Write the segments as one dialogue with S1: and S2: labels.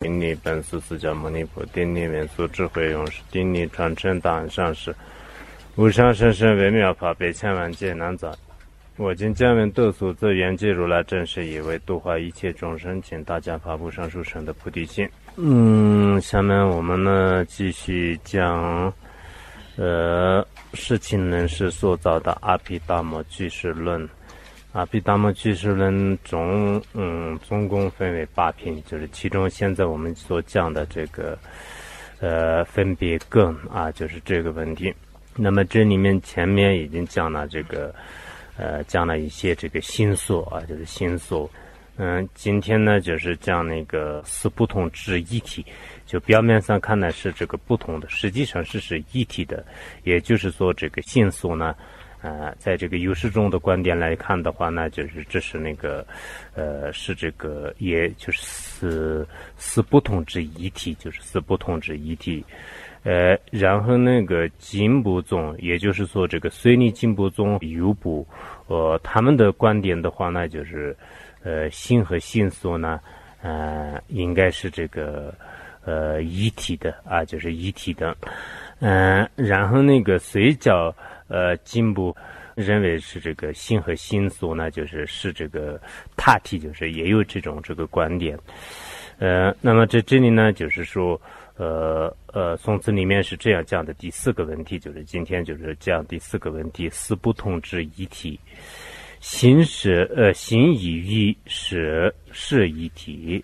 S1: 顶礼本师释迦牟尼佛，顶礼文殊智慧勇士，顶礼传承大恩上师，无上甚深微妙法，百千万劫难遭。我今见闻得所则缘界如来真实以为度化一切众生，请大家发布上述生的菩提心。嗯，下面我们呢继续讲，呃，事情呢是塑造的阿毗达摩居士论。阿毗达摩居士论总嗯总共分为八品，就是其中现在我们所讲的这个呃分别更啊，就是这个问题。那么这里面前面已经讲了这个呃讲了一些这个心所啊，就是心所。嗯，今天呢就是讲那个是不同之一体，就表面上看呢是这个不同的，实际上是是一体的。也就是说，这个性素呢，呃，在这个有识中的观点来看的话呢，就是这是那个，呃，是这个，也就是是是不同之一体，就是是不同之一体。呃，然后那个经部宗，也就是说这个随力经部宗有部，呃，他们的观点的话呢，就是。呃，心和心所呢，呃，应该是这个呃一体的啊，就是一体的。嗯，然后那个随教呃进步认为是这个心和心所呢，就是是这个他体，就是也有这种这个观点。呃，那么在这里呢，就是说，呃呃，宋词里面是这样讲的。第四个问题就是今天就是讲第四个问题：四不同之一体。心是呃，心与意是是一体，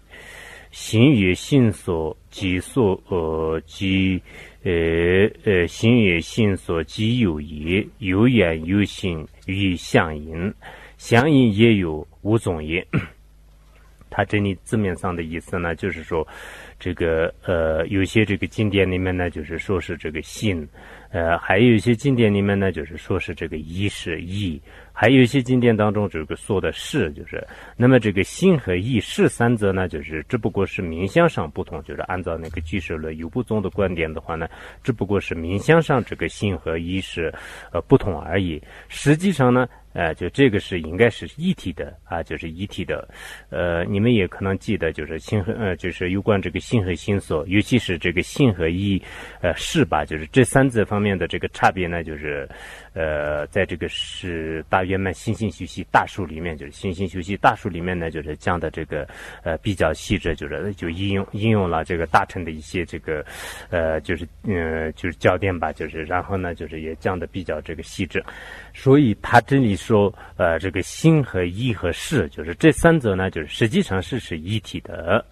S1: 心与心所即所呃即呃呃，心与心所即有意，有眼有心与相应，相应也有五种业。它这里字面上的意思呢，就是说，这个呃，有些这个经典里面呢，就是说是这个心，呃，还有一些经典里面呢，就是说是这个意识意。还有一些经典当中，这个说的是，就是那么这个心和意识三者呢，就是只不过是名相上不同，就是按照那个居士论有部宗的观点的话呢，只不过是名相上这个心和意识呃不同而已。实际上呢。呃，就这个是应该是一体的啊，就是一体的。呃，你们也可能记得，就是心和呃，就是有关这个心和心所，尤其是这个心和意，呃，是吧？就是这三者方面的这个差别呢，就是呃，在这个是大圆满心性修习大书里面，就是心性修习大书里面呢，就是讲的这个呃比较细致，就是就应用应用了这个大乘的一些这个呃，就是嗯，就是教典吧，就是然后呢，就是也讲的比较这个细致，所以他这里。说呃，这个心和意和事，就是这三者呢，就是实际上是是一体的，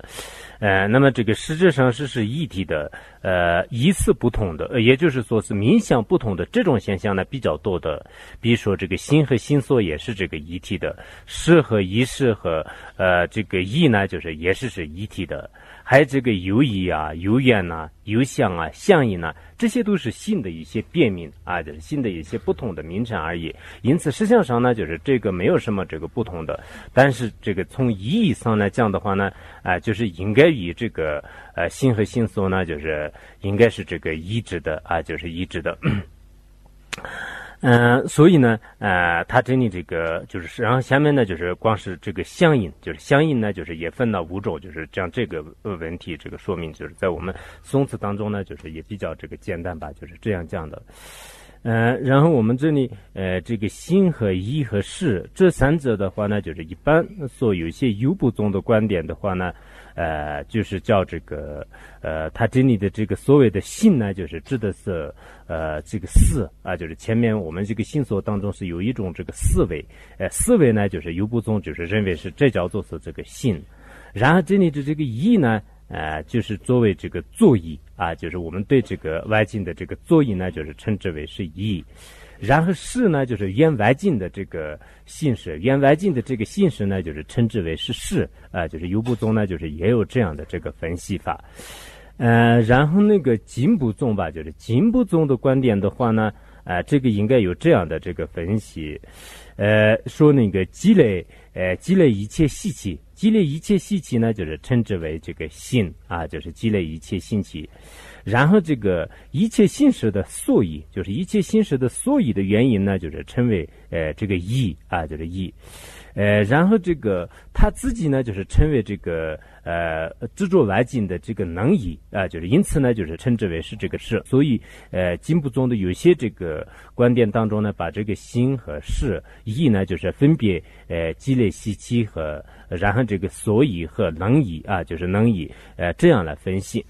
S1: 呃，那么这个实质上是是一体的，呃，意思不同的，也就是说是冥想不同的这种现象呢比较多的，比如说这个心和心所也是这个一体的，事和意识和呃这个意呢，就是也是是一体的。还有这个有意啊、有眼呐、有相啊、相应呐，这些都是新的一些变名啊，就是新的一些不同的名称而已。因此，实际上呢，就是这个没有什么这个不同的。但是，这个从意义上来讲的话呢，啊，就是应该以这个呃心和心所呢，就是应该是这个一致的啊，就是一致的。嗯，所以呢，呃，他这里这个就是，然后下面呢就是光是这个相应，就是相应呢，就是也分了五种，就是这样这个问题这个说明，就是在我们宋词当中呢，就是也比较这个简单吧，就是这样讲的。呃，然后我们这里呃，这个心和意和事这三者的话呢，就是一般说有些有部宗的观点的话呢。呃，就是叫这个，呃，他这里的这个所谓的性呢，就是指的是，呃，这个思啊，就是前面我们这个心所当中是有一种这个思维，呃，思维呢，就是有部宗就是认为是这叫做是这个性，然后这里的这个意呢，呃，就是作为这个作意啊，就是我们对这个外境的这个作意呢，就是称之为是意。然后事呢，就是言外境的这个信使，言外境的这个信使呢，就是称之为是事啊，就是有部宗呢，就是也有这样的这个分析法。呃，然后那个经部宗吧，就是经部宗的观点的话呢，啊，这个应该有这样的这个分析，呃，说那个积累，呃，积累一切细气，积累一切习气呢，就是称之为这个性啊，就是积累一切性气。然后这个一切心识的所以，就是一切心识的所以的原因呢，就是称为呃这个意啊，就是意。呃，然后这个他自己呢，就是称为这个呃执着外境的这个能意啊，就是因此呢，就是称之为是这个事。所以呃，经部中的有些这个观点当中呢，把这个心和事意呢，就是分别呃积累习气和然后这个所以和能意啊，就是能意呃这样来分析。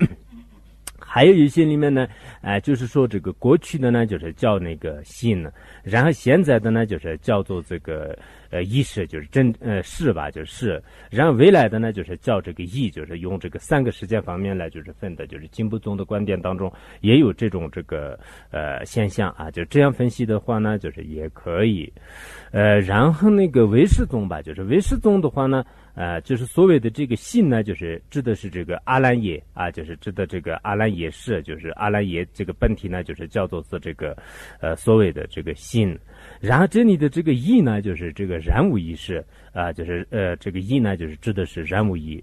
S1: 还有一些里面呢，哎，就是说这个过去的呢，就是叫那个信呢，然后现在的呢，就是叫做这个呃意识，就是真呃是吧，就是，然后未来的呢，就是叫这个意，就是用这个三个时间方面来就是分的，就是金不宗的观点当中也有这种这个呃现象啊，就这样分析的话呢，就是也可以，呃，然后那个唯识宗吧，就是唯识宗的话呢。呃，就是所谓的这个信呢，就是指的是这个阿兰耶啊，就是指的这个阿兰耶是，就是阿兰耶这个本体呢，就是叫做是这个，呃，所谓的这个信。然后这里的这个意呢，就是这个然无意识啊，就是呃，这个意呢，就是指的是然无意。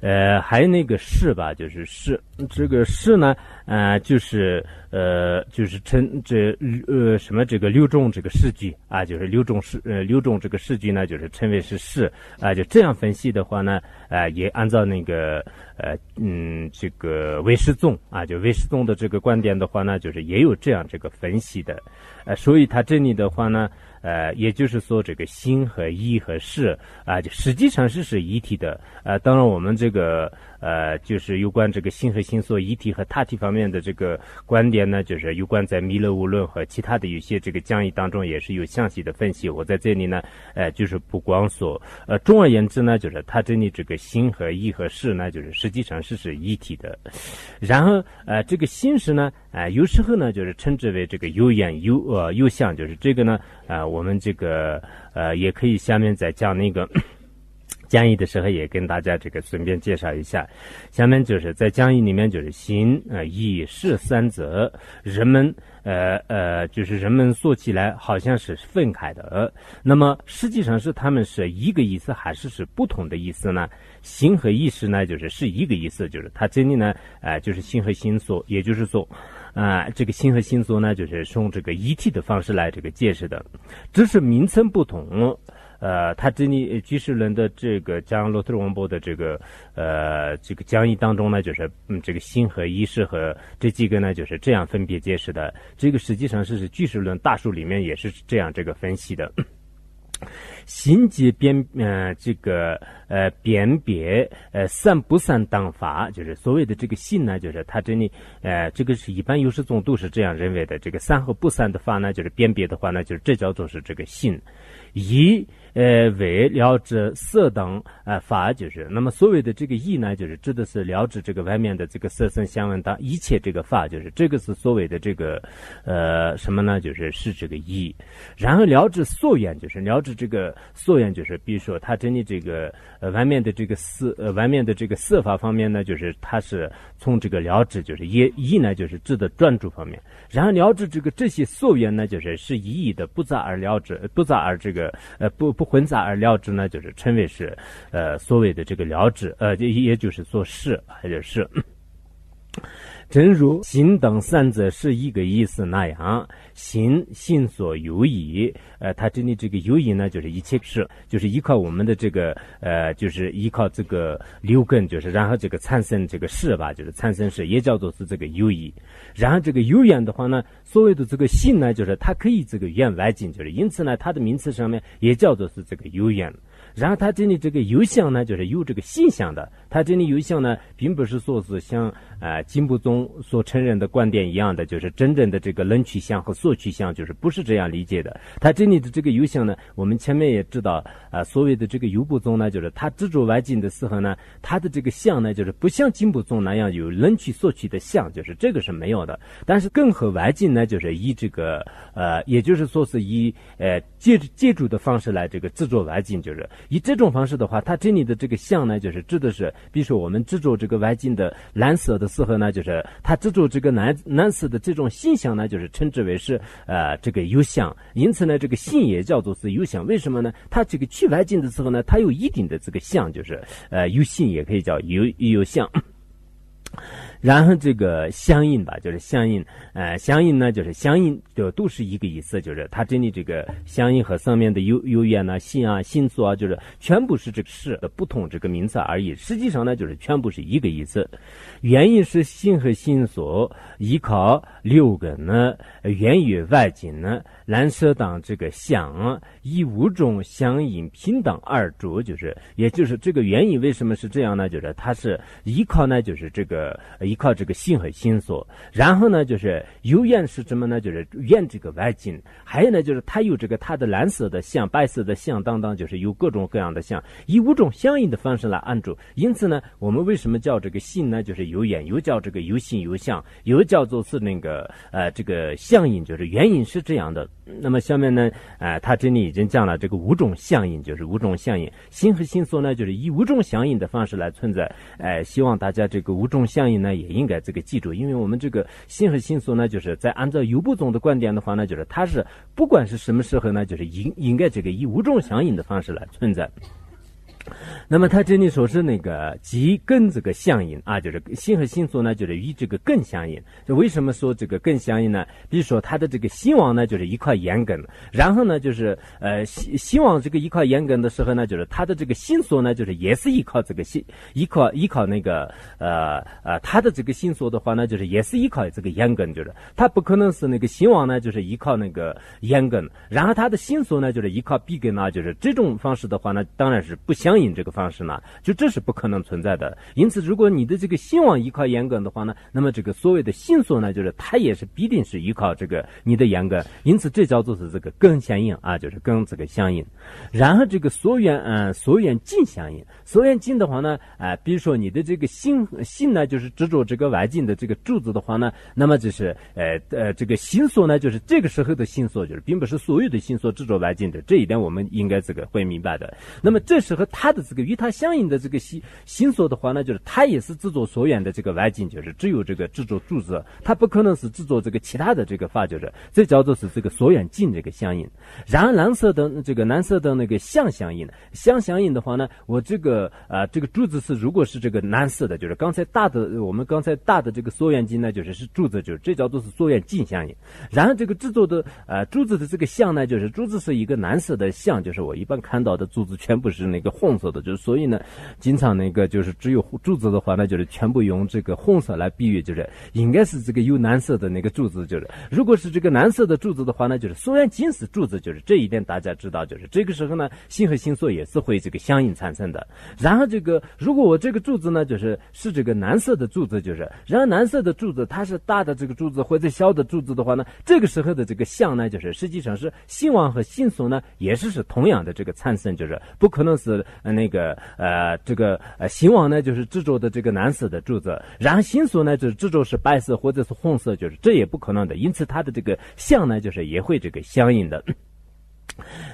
S1: 呃，还有那个是吧，就是是这个是呢，呃，就是呃，就是称这呃什么这个六种这个世句啊，就是六种世呃六种这个世句呢，就是称为是是啊，就这样分析的话呢，呃，也按照那个。呃，嗯，这个唯识宗啊，就唯识宗的这个观点的话呢，就是也有这样这个分析的，呃，所以他这里的话呢。呃，也就是说，这个心和意和事啊，就实际上是是一体的。呃，当然，我们这个呃，就是有关这个心和心所一体和他体方面的这个观点呢，就是有关在弥勒无论和其他的有些这个讲义当中也是有详细的分析。我在这里呢，呃，就是不光说，呃，总而言之呢，就是他这里这个心和意和事呢，就是实际上是是一体的。然后，呃，这个心识呢，啊，有时候呢，就是称之为这个有眼有呃有相，就是这个呢，啊。我们这个呃，也可以下面再讲那个讲义的时候，也跟大家这个顺便介绍一下。下面就是在讲义里面，就是心呃意识三者，人们呃呃，就是人们说起来好像是分开的，那么实际上是他们是一个意思，还是是不同的意思呢？心和意识呢，就是是一个意思，就是它这里呢，呃，就是心和心所，也就是说。啊，这个心和心所呢，就是用这个一体的方式来这个解释的，只是名称不同。呃，他这里居士论的这个将罗特王波的这个呃这个讲义当中呢，就是嗯这个心和意识和这几个呢，就是这样分别解释的。这个实际上是是居士论大书里面也是这样这个分析的。心即辨呃这个呃辨别呃散不散当法，就是所谓的这个心呢，就是他这里呃这个是一般有识宗都是这样认为的。这个散和不散的法呢，就是辨别的话呢，就是这叫做是这个心一。呃，为了知色等呃法，就是那么所谓的这个意呢，就是指的是了知这个外面的这个色声香闻等一切这个法，就是这个是所谓的这个呃什么呢？就是是这个意。然后了知所缘，就是了知这个所缘，就是比如说他真的这个呃外面的这个色呃外面的这个色法方面呢，就是它是从这个了知，就是意意呢，就是指的专注方面。然后了知这个这些所缘呢，就是是意义的不杂而了知，不杂而这个呃不混杂而了之呢，就是称为是，呃，所谓的这个了之，呃，也就是说是，还就是。正如心等三者是一个意思那样，心心所有意，呃，它这里这个有意呢，就是一切是，就是依靠我们的这个，呃，就是依靠这个六根，就是然后这个产生这个事吧，就是产生事，也叫做是这个有意。然后这个有缘的话呢，所谓的这个心呢，就是它可以这个缘外境，就是因此呢，它的名词上面也叫做是这个有缘。然后它这里这个有相呢，就是有这个现象的。它这里有相呢，并不是说是像呃金部宗所承认的观点一样的，就是真正的这个冷取相和所取相，就是不是这样理解的。它这里的这个有相呢，我们前面也知道啊，所谓的这个有部宗呢，就是他执着外境的时候呢，他的这个相呢，就是不像金部宗那样有冷取所取的相，就是这个是没有的。但是更和外境呢，就是以这个呃，也就是说是以呃借借助的方式来这个制作外境，就是。以这种方式的话，它这里的这个相呢，就是指的是，比如说我们制作这个外境的蓝色的时候呢，就是它制作这个蓝蓝色的这种形象呢，就是称之为是呃这个有相，因此呢，这个性也叫做是有相。为什么呢？它这个去外境的时候呢，它有一定的这个相，就是呃有性也可以叫有有相。然后这个相应吧，就是相应，呃，相应呢，就是相应，就都是一个意思，就是它这里这个相应和上面的有有缘呢，性啊、心所啊，就是全部是这个事的不同这个名词而已。实际上呢，就是全部是一个意思。原因是性和心所依靠六根呢，源于外境呢，蓝色当这个相以五种相应平等而著，就是，也就是这个原因为什么是这样呢？就是它是依靠呢，就是这个。依靠这个心和心所，然后呢，就是有眼是什么呢？就是缘这个外境，还有呢，就是它有这个它的蓝色的像、白色的像当当，就是有各种各样的像，以五种相应的方式来按住。因此呢，我们为什么叫这个性呢？就是有眼，又叫这个有心有相，又叫做是那个呃这个相应，就是原因是这样的。那么下面呢，呃，他这里已经讲了这个五种相应，就是五种相应，心和心所呢，就是以五种相应的方式来存在。哎，希望大家这个五种相应呢。也应该这个记住，因为我们这个心和心所呢，就是在按照有部宗的观点的话呢，就是它是不管是什么时候呢，就是应应该这个以五种相应的方式来存在。那么他这里说是那个即跟这个相应啊，就是心和心所呢，就是与这个根相应。就为什么说这个根相应呢？比如说他的这个心王呢，就是一块岩根，然后呢，就是呃心心王这个一块岩根的时候呢，就是他的这个心所呢，就是也是依靠这个心，依靠依靠那个呃呃他的这个心所的话呢，就是也是依靠这个岩根，就是他不可能是那个心王呢，就是依靠那个岩根，然后他的心所呢，就是依靠闭根呢，就是这种方式的话呢，当然是不相。相应这个方式呢，就这是不可能存在的。因此，如果你的这个心往依靠眼根的话呢，那么这个所谓的心所呢，就是它也是必定是依靠这个你的眼根。因此，这叫做是这个根相应啊，就是跟这个相应。然后这个所缘嗯所缘境相应，所缘境的话呢，啊，比如说你的这个心心呢，就是执着这个外境的这个柱子的话呢，那么就是呃呃这个心所呢，就是这个时候的心所，就是并不是所有的心所执着外境的。这一点我们应该这个会明白的。那么这时候它。它的这个与它相应的这个心心所的话呢，就是它也是制作所缘的这个外境，就是只有这个制作柱子，它不可能是制作这个其他的这个法，就是这叫做是这个所缘境这个相应。然而蓝色的这个蓝色的那个相相应，相相应的话呢，我这个啊这个柱子是如果是这个蓝色的，就是刚才大的我们刚才大的这个所缘境呢，就是是柱子，就是这叫做是所缘境相应。然后这个制作的呃柱子的这个相呢，就是柱子是一个蓝色的相，就是我一般看到的柱子全部是那个红。红色的，就是所以呢，经常那个就是只有柱子的话呢，就是全部用这个红色来比喻，就是应该是这个有蓝色的那个柱子，就是如果是这个蓝色的柱子的话呢，就是虽然金是柱子，就是这一点大家知道，就是这个时候呢，心和心所也是会这个相应产生的。然后这个如果我这个柱子呢，就是是这个蓝色的柱子，就是然后蓝色的柱子它是大的这个柱子或者小的柱子的话呢，这个时候的这个相呢，就是实际上是心王和心所呢也是是同样的这个产生，就是不可能是。呃，那个呃，这个呃，形王呢，就是制作的这个蓝色的柱子，然后新所呢，就是制作是白色或者是红色，就是这也不可能的，因此它的这个像呢，就是也会这个相应的。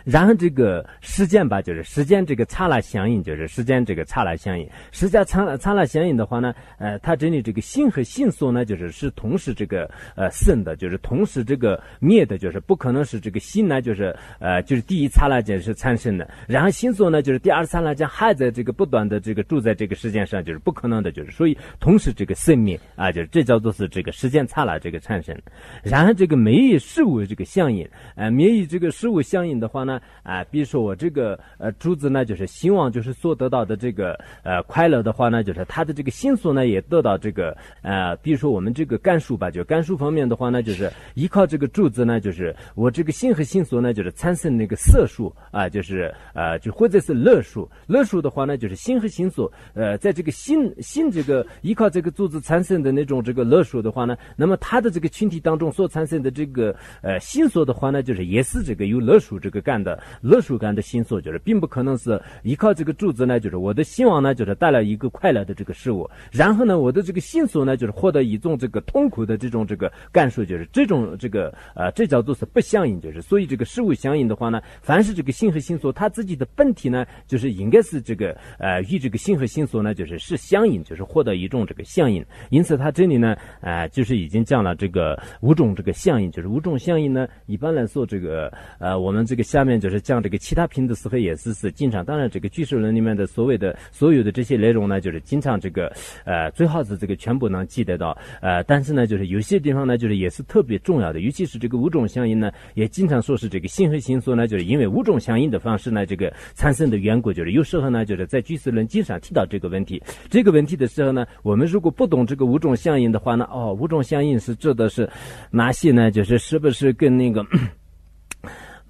S1: 然后这个时间吧，就是时间这个刹那相应，就是时间这个刹那相应。时间刹那刹那相应的话呢，呃，它这里这个心和心所呢，就是是同时这个呃生的，就是同时这个灭的，就是不可能是这个心呢，就是呃就是第一刹那间是产生的，然后心所呢，就是第二刹那间还在这个不断的这个住在这个时间上，就是不可能的，就是所以同时这个生灭啊，就是这叫做是这个时间刹那这个产生。然后这个灭与事物这个相应，呃，灭与这个事物相应。的话呢，啊，比如说我这个呃珠子呢，就是希望就是所得到的这个呃快乐的话呢，就是他的这个心所呢也得到这个呃，比如说我们这个甘肃吧，就甘肃方面的话呢，就是依靠这个柱子呢，就是我这个心和心所呢，就是产生那个色数啊，就是呃就或者是乐数，乐数的话呢，就是心和心所呃在这个心心这个依靠这个柱子产生的那种这个乐数的话呢，那么它的这个群体当中所产生的这个呃心所的话呢，就是也是这个有乐数。这个干的乐属干的心所，就是并不可能是依靠这个柱子呢，就是我的希望呢，就是带来一个快乐的这个事物，然后呢，我的这个心所呢，就是获得一种这个痛苦的这种这个感受，就是这种这个呃，这叫做是不相应，就是。所以这个事物相应的话呢，凡是这个心和心所，它自己的本体呢，就是应该是这个呃与这个心和心所呢，就是是相应，就是获得一种这个相应，因此它这里呢，呃，就是已经讲了这个五种这个相应，就是五种相应呢，一般来说这个呃，我们这个下面就是讲这个其他品的时候也是是经常，当然这个居士论里面的所谓的所有的这些内容呢，就是经常这个呃最好是这个全部能记得到，呃，但是呢，就是有些地方呢，就是也是特别重要的，尤其是这个五种相应呢，也经常说是这个心和心所呢，就是因为五种相应的方式呢，这个产生的缘故，就是有时候呢，就是在居士论经常提到这个问题，这个问题的时候呢，我们如果不懂这个五种相应的话呢，哦，五种相应是指的是哪些呢？就是是不是跟那个。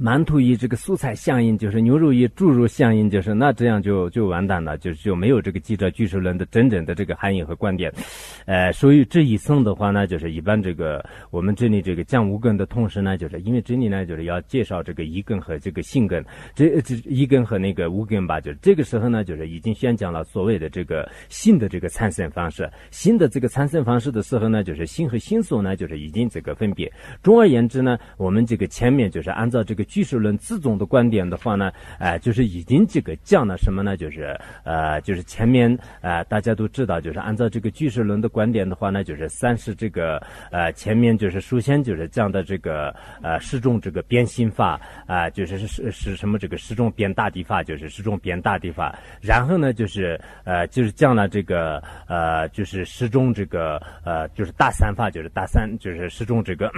S1: 馒头与这个蔬菜相应，就是牛肉与猪肉相应，就是那这样就就完蛋了，就就没有这个记者居士论的真正的这个含义和观点。呃，所以这一层的话呢，就是一般这个我们这里这个讲五根的同时呢，就是因为这里呢就是要介绍这个一根和这个性根，这这一根和那个五根吧，就是这个时候呢，就是已经宣讲了所谓的这个新的这个产生方式，新的这个产生方式的时候呢，就是心和心所呢，就是已经这个分别。总而言之呢，我们这个前面就是按照这个。巨石论自宗的观点的话呢，哎，就是已经这个讲了什么呢？就是呃，就是前面呃，大家都知道，就是按照这个巨石论的观点的话呢，就是三是这个呃，前面就是首先就是讲的这个呃，十种这个变心法啊，就是是是什么这个十种变大地法，就是十种变大地法。然后呢，就是呃，就是讲了这个呃，就是十种这个呃，就是大三法，就是大三，就是十种这个。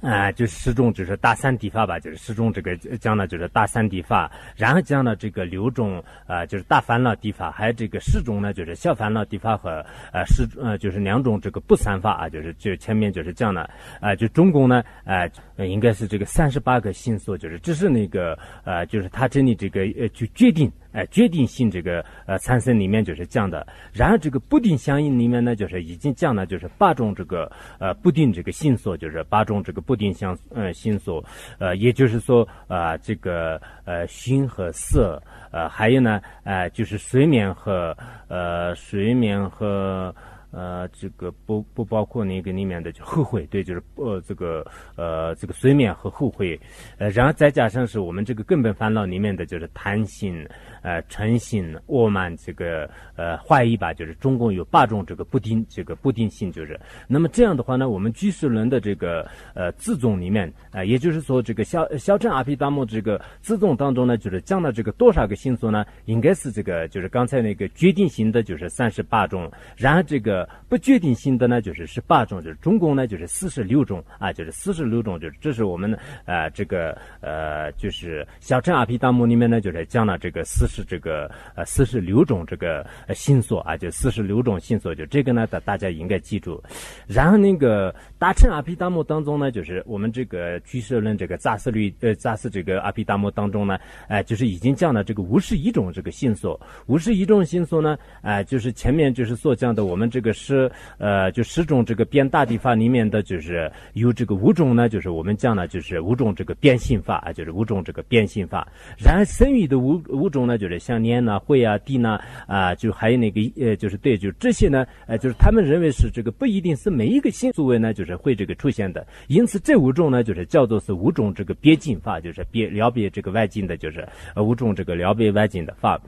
S1: 啊，就是十种就是大三地法吧，就是十种这个讲的就是大三地法，然后讲了这个六种啊，就是大烦恼地法，还有这个十种呢，就是小烦恼地法和呃十呃就是两种这个不三法啊，就是就前面就是讲了啊，就总共呢啊应该是这个三十八个心所，就是这是那个呃就是他这里这个呃就决定。哎，决定性这个呃产生里面就是讲的，然后这个不定相应里面呢，就是已经讲了，就是八种这个呃不定这个心所，就是八种这个不定相呃心所，呃，也就是说啊，这个呃心和色，呃，还有呢，呃，就是睡眠和呃睡眠和。呃，这个不不包括那个里面的就后悔，对，就是呃这个呃这个睡眠和后悔，呃，然后再加上是我们这个根本烦恼里面的就是贪心、呃嗔心、傲慢，这个呃怀疑吧，就是总共有八种这个不定这个不定性，就是那么这样的话呢，我们居士论的这个呃自宗里面啊，也就是说这个小小乘阿毗达摩这个自宗当中呢，就是讲了这个多少个心所呢？应该是这个就是刚才那个决定性的就是三十八种，然后这个。不决定性的呢，就是十八种，就是总共呢就是四十六种啊，就是四十六种，就是这是我们呃这个呃就是小乘阿毗达摩里面呢，就是讲了这个四十这个呃四十六种这个线索啊，就四十六种线索，就这个呢大大家应该记住。然后那个大乘阿毗达摩当中呢，就是我们这个居舍论这个扎斯律呃扎斯这个阿毗达摩当中呢，哎就是已经讲了这个五十一种这个线索，五十一种线索呢，哎就是前面就是所讲的我们这个。这个是呃，就十种这个变大地法里面的就是有这个五种呢，就是我们讲呢，就是五种这个变性法啊，就是五种这个变性法。然后剩余的五五种呢，就是像年呐、会啊、地呐啊，就还有那个呃，就是对，就这些呢，呃，就是他们认为是这个不一定是每一个性作为呢，就是会这个出现的。因此这五种呢，就是叫做是五种这个别境法，就是别了别这个外境的，就是呃五种这个了别外境的法。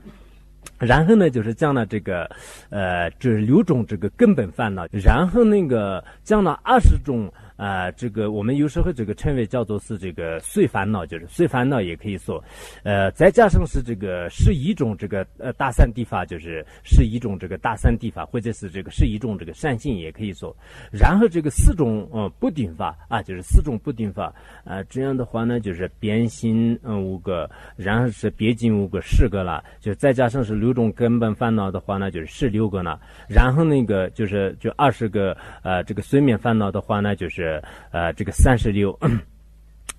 S1: 然后呢，就是降了这个，呃，这六种这个根本烦恼。然后那个降了二十种。啊，这个我们有时候这个称为叫做是这个碎烦恼，就是碎烦恼也可以说，呃，再加上是这个是一种这个呃大三地法，就是是一种这个大三地法，或者是这个是一种这个善性也可以说。然后这个四种呃不定法啊，就是四种不定法啊，这样的话呢就是变心嗯五个，然后是别境五个十个了，就再加上是六种根本烦恼的话呢就是十六个了，然后那个就是就二十个呃这个睡眠烦恼的话呢就是。呃，这个三十六。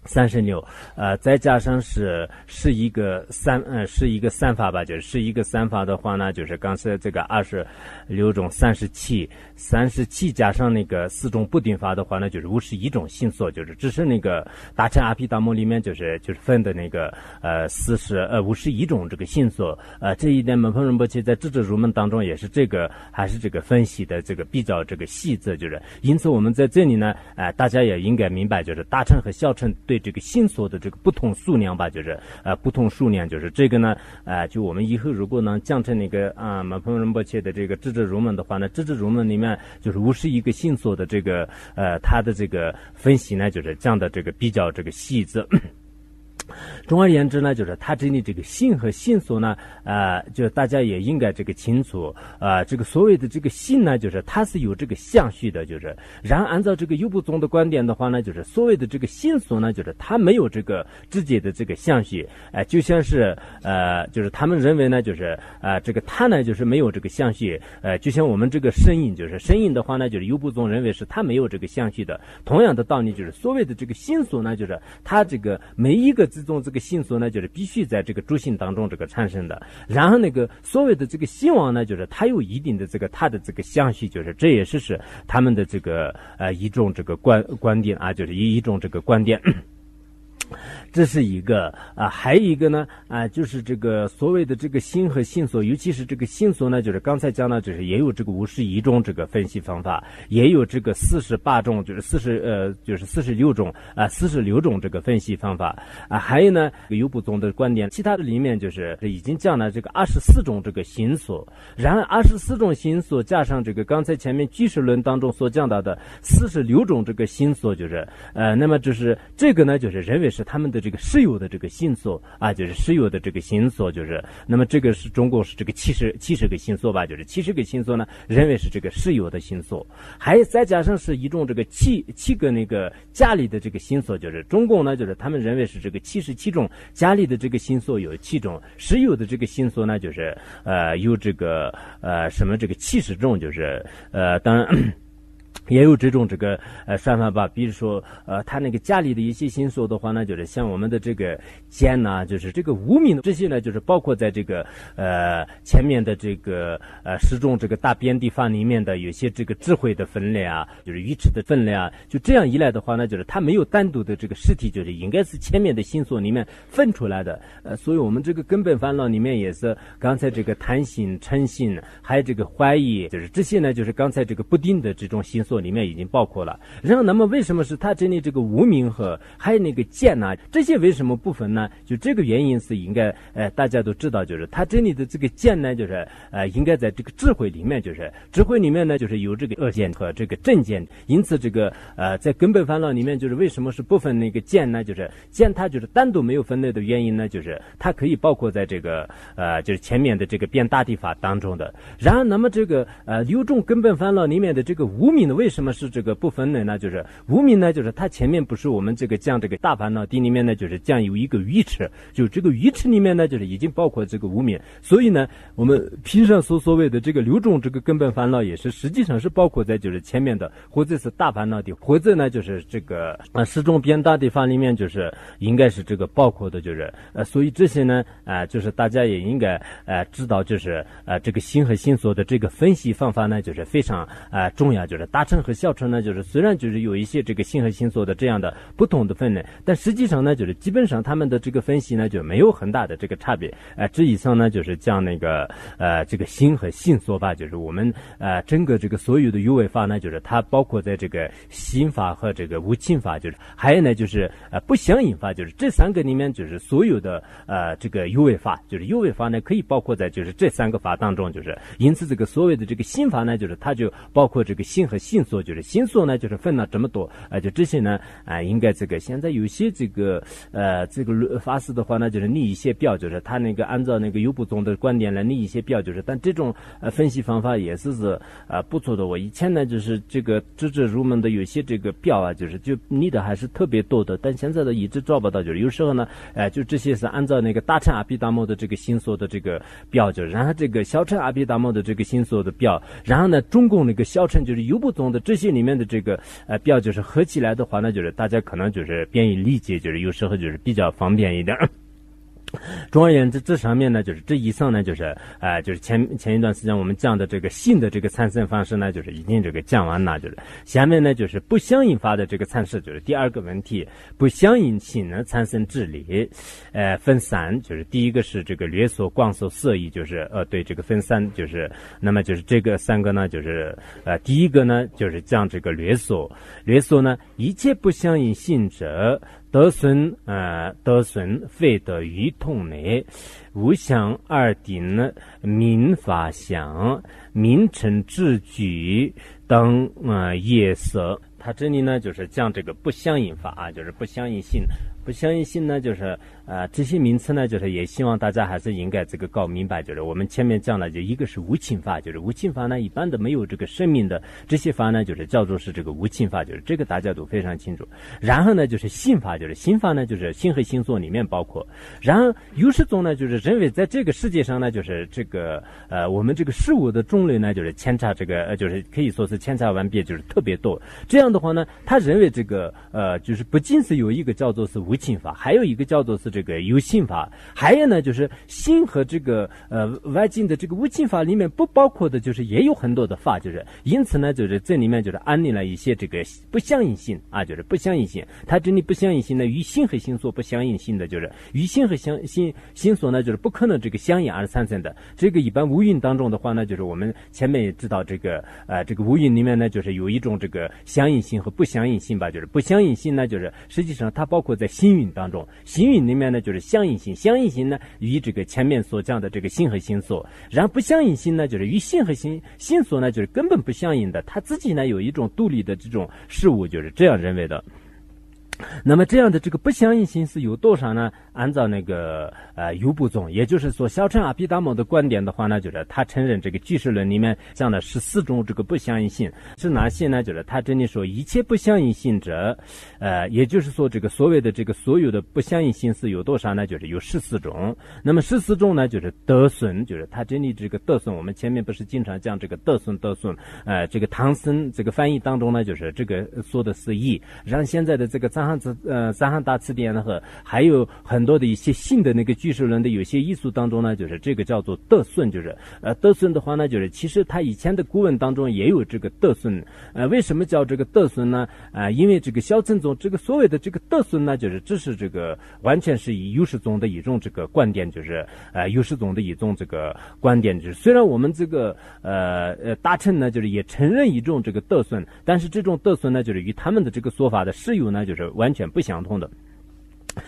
S1: 三十六，呃，再加上是是一个三，呃，是一个三法吧，就是是一个三法的话呢，就是刚才这个二十六种三十七，三十七加上那个四种不定法的话呢，就是五十一种星座，就是只是那个大乘阿毗达摩里面就是就是分的那个呃四十呃五十一种这个星座，呃，这一点门朋仁波切在智者入门当中也是这个还是这个分析的这个比较这个细致，就是因此我们在这里呢，呃，大家也应该明白，就是大乘和小乘。对这个星座的这个不同数量吧，就是呃不同数量，就是这个呢，呃，就我们以后如果能讲成那个啊马鹏仁波切的这个智者入门的话呢，智者入门里面就是五十一个星座的这个呃它的这个分析呢，就是讲的这个比较这个细致。总而言之呢，就是他这里这个性和性所呢，呃，就大家也应该这个清楚，呃，这个所谓的这个性呢，就是它是有这个相续的，就是，然后按照这个优部宗的观点的话呢，就是所谓的这个性所呢，就是它没有这个直接的这个相续，哎，就像是呃，就是他们认为呢，就是呃，这个它呢，就是没有这个相续，呃，就像我们这个声音，就是声音的话呢，就是优部宗认为是它没有这个相续的，同样的道理，就是所谓的这个性所呢，就是它这个每一个。这种这个信所呢，就是必须在这个主性当中这个产生的。然后那个所谓的这个星王呢，就是它有一定的这个它的这个相续，就是这也是是他们的这个呃一种这个观观点啊，就是一一种这个观点。这是一个啊，还有一个呢啊，就是这个所谓的这个心和性所，尤其是这个性所呢，就是刚才讲的，就是也有这个五十一种这个分析方法，也有这个四十八种，就是四十呃，就是四十六种啊，四十六种这个分析方法。啊，还有呢，有不同的观点，其他的里面就是已经讲了这个二十四种这个心所，然后二十四种心所加上这个刚才前面句式论当中所讲到的四十六种这个心所，就是呃，那么就是这个呢，就是认为是他们的。这个石油的这个星座啊，就是石油的这个星座，就是那么这个是中国是这个七十七十个星座吧，就是七十个星座呢，认为是这个石油的星座，还再加上是一种这个七七个那个家里的这个星座，就是中共呢，就是他们认为是这个七十七种家里的这个星座有七种，石油的这个星座呢，就是呃有这个呃什么这个七十种，就是呃当然。也有这种这个呃算法吧，比如说呃，他那个家里的一些星座的话呢，就是像我们的这个剑呐，就是这个无名这些呢，就是包括在这个呃前面的这个呃十种这个大边地方里面的有些这个智慧的分类啊，就是愚痴的分类啊，就这样一来的话呢，就是它没有单独的这个实体，就是应该是前面的星座里面分出来的。呃，所以我们这个根本烦恼里面也是刚才这个贪心、嗔心，还有这个怀疑，就是这些呢，就是刚才这个不定的这种心里面已经包括了，然后那么为什么是他这里这个无名和还有那个剑呢？这些为什么不分呢？就这个原因是应该，呃，大家都知道，就是他这里的这个剑呢，就是呃，应该在这个智慧里面，就是智慧里面呢，就是有这个恶剑和这个正剑，因此这个呃，在根本烦恼里面，就是为什么是不分那个剑呢？就是剑它就是单独没有分类的原因呢，就是它可以包括在这个呃，就是前面的这个变大地法当中的。然后那么这个呃，六种根本烦恼里面的这个无名为什么是这个不分类呢？就是无名呢，就是它前面不是我们这个讲这个大烦恼地里面呢，就是讲有一个鱼池，就这个鱼池里面呢，就是已经包括这个无名，所以呢，我们平常所所谓的这个六种这个根本烦恼也是实际上是包括在就是前面的，或者是大烦恼地，或者呢就是这个啊十种变大地方里面就是应该是这个包括的，就是呃，所以这些呢啊，就是大家也应该呃知道，就是呃这个心和心所的这个分析方法呢，就是非常啊重要，就是大大乘。和小乘呢，就是虽然就是有一些这个星和星座的这样的不同的分类，但实际上呢，就是基本上他们的这个分析呢就没有很大的这个差别。呃，这以上呢就是讲那个呃这个星和星说法，就是我们呃整个这个所有的有为法呢，就是它包括在这个心法和这个无情法，就是还有呢就是呃不相应法，就是这三个里面就是所有的呃这个有为法，就是有为法呢可以包括在就是这三个法当中，就是因此这个所谓的这个心法呢，就是它就包括这个心和性。所就是星座呢，就是分了这么多，啊，就这些呢，啊，应该这个现在有些这个呃，这个法师的话呢，就是立一些表，就是他那个按照那个优不宗的观点来立一些表，就是但这种呃分析方法也是是啊不错的。我以前呢就是这个知者入门的有些这个表啊，就是就立的还是特别多的，但现在的一直找不到，就是有时候呢，哎，就这些是按照那个大乘阿毗达摩的这个星座的这个表，就是然后这个小乘阿毗达摩的这个星座的表，然后呢，中共那个小乘就是优不这些里面的这个呃标就是合起来的话呢，就是大家可能就是便于理解，就是有时候就是比较方便一点。总而言之，这上面呢，就是这以上呢，就是呃，就是前前一段时间我们讲的这个性的这个产生方式呢，就是已经这个讲完了，就是下面呢，就是不相应法的这个产生，就是第二个问题，不相应性呢产生智力，呃，分散，就是第一个是这个略所、广所、色意，就是呃，对这个分散，就是那么就是这个三个呢，就是呃，第一个呢，就是讲这个略所，略所呢，一切不相应性者。得损，呃，得损，非得于同内，无想二定呢，民法想，名称之举等，呃，业色。他这里呢，就是讲这个不相应法啊，就是不相应性。不相应性呢，就是呃这些名词呢，就是也希望大家还是应该这个搞明白，就是我们前面讲了，就一个是无情法，就是无情法呢，一般的没有这个生命的这些法呢，就是叫做是这个无情法，就是这个大家都非常清楚。然后呢，就是心法，就是心法呢，就是心和心所里面包括。然后有识宗呢，就是认为在这个世界上呢，就是这个呃我们这个事物的种类呢，就是牵插这个呃就是可以说是千差万别，就是特别多。这样的话呢，他认为这个呃就是不仅是有一个叫做是。无情法，还有一个叫做是这这个有心法，还有呢就是心和这个呃外境的这个无情法里面不包括的，就是也有很多的法，就是因此呢，就是这里面就是安立了一些这个不相应性啊，就是不相应性。它这里不相应性呢，与心和心所不相应性的，就是与心和相心心所呢，就是不可能这个相应而产生的。这个一般无云当中的话呢，就是我们前面也知道这个呃这个无云里面呢，就是有一种这个相应性和不相应性吧，就是不相应性呢，就是实际上它包括在。心运当中，心运里面面呢就是相应性，相应性呢与这个前面所讲的这个心和心所，然后不相应性呢就是与性和心心所呢就是根本不相应的，他自己呢有一种独立的这种事物，就是这样认为的。那么这样的这个不相应性是有多少呢？按照那个呃优部宗，也就是说小乘阿毗达摩的观点的话呢，就是他承认这个句式论里面讲了十四种这个不相应性是哪些呢？就是他这里说一切不相应性者，呃，也就是说这个所谓的这个所有的不相应性是有多少呢？就是有十四种。那么十四种呢，就是德损，就是他这里这个德损，我们前面不是经常讲这个德损德损，呃，这个唐僧这个翻译当中呢，就是这个说的是义，让现在的这个藏。字呃，三行大词典呢和还有很很多的一些新的那个巨石人的有些艺术当中呢，就是这个叫做德顺，就是呃德顺的话呢，就是其实他以前的古文当中也有这个德顺，呃，为什么叫这个德顺呢？啊，因为这个小乘宗这个所谓的这个德顺呢，就是这是这个完全是以优势宗的一种这个观点，就是呃优势宗的一种这个观点，就是虽然我们这个呃呃大乘呢，就是也承认一种这个德顺，但是这种德顺呢，就是与他们的这个说法的适用呢，就是完全不相同的。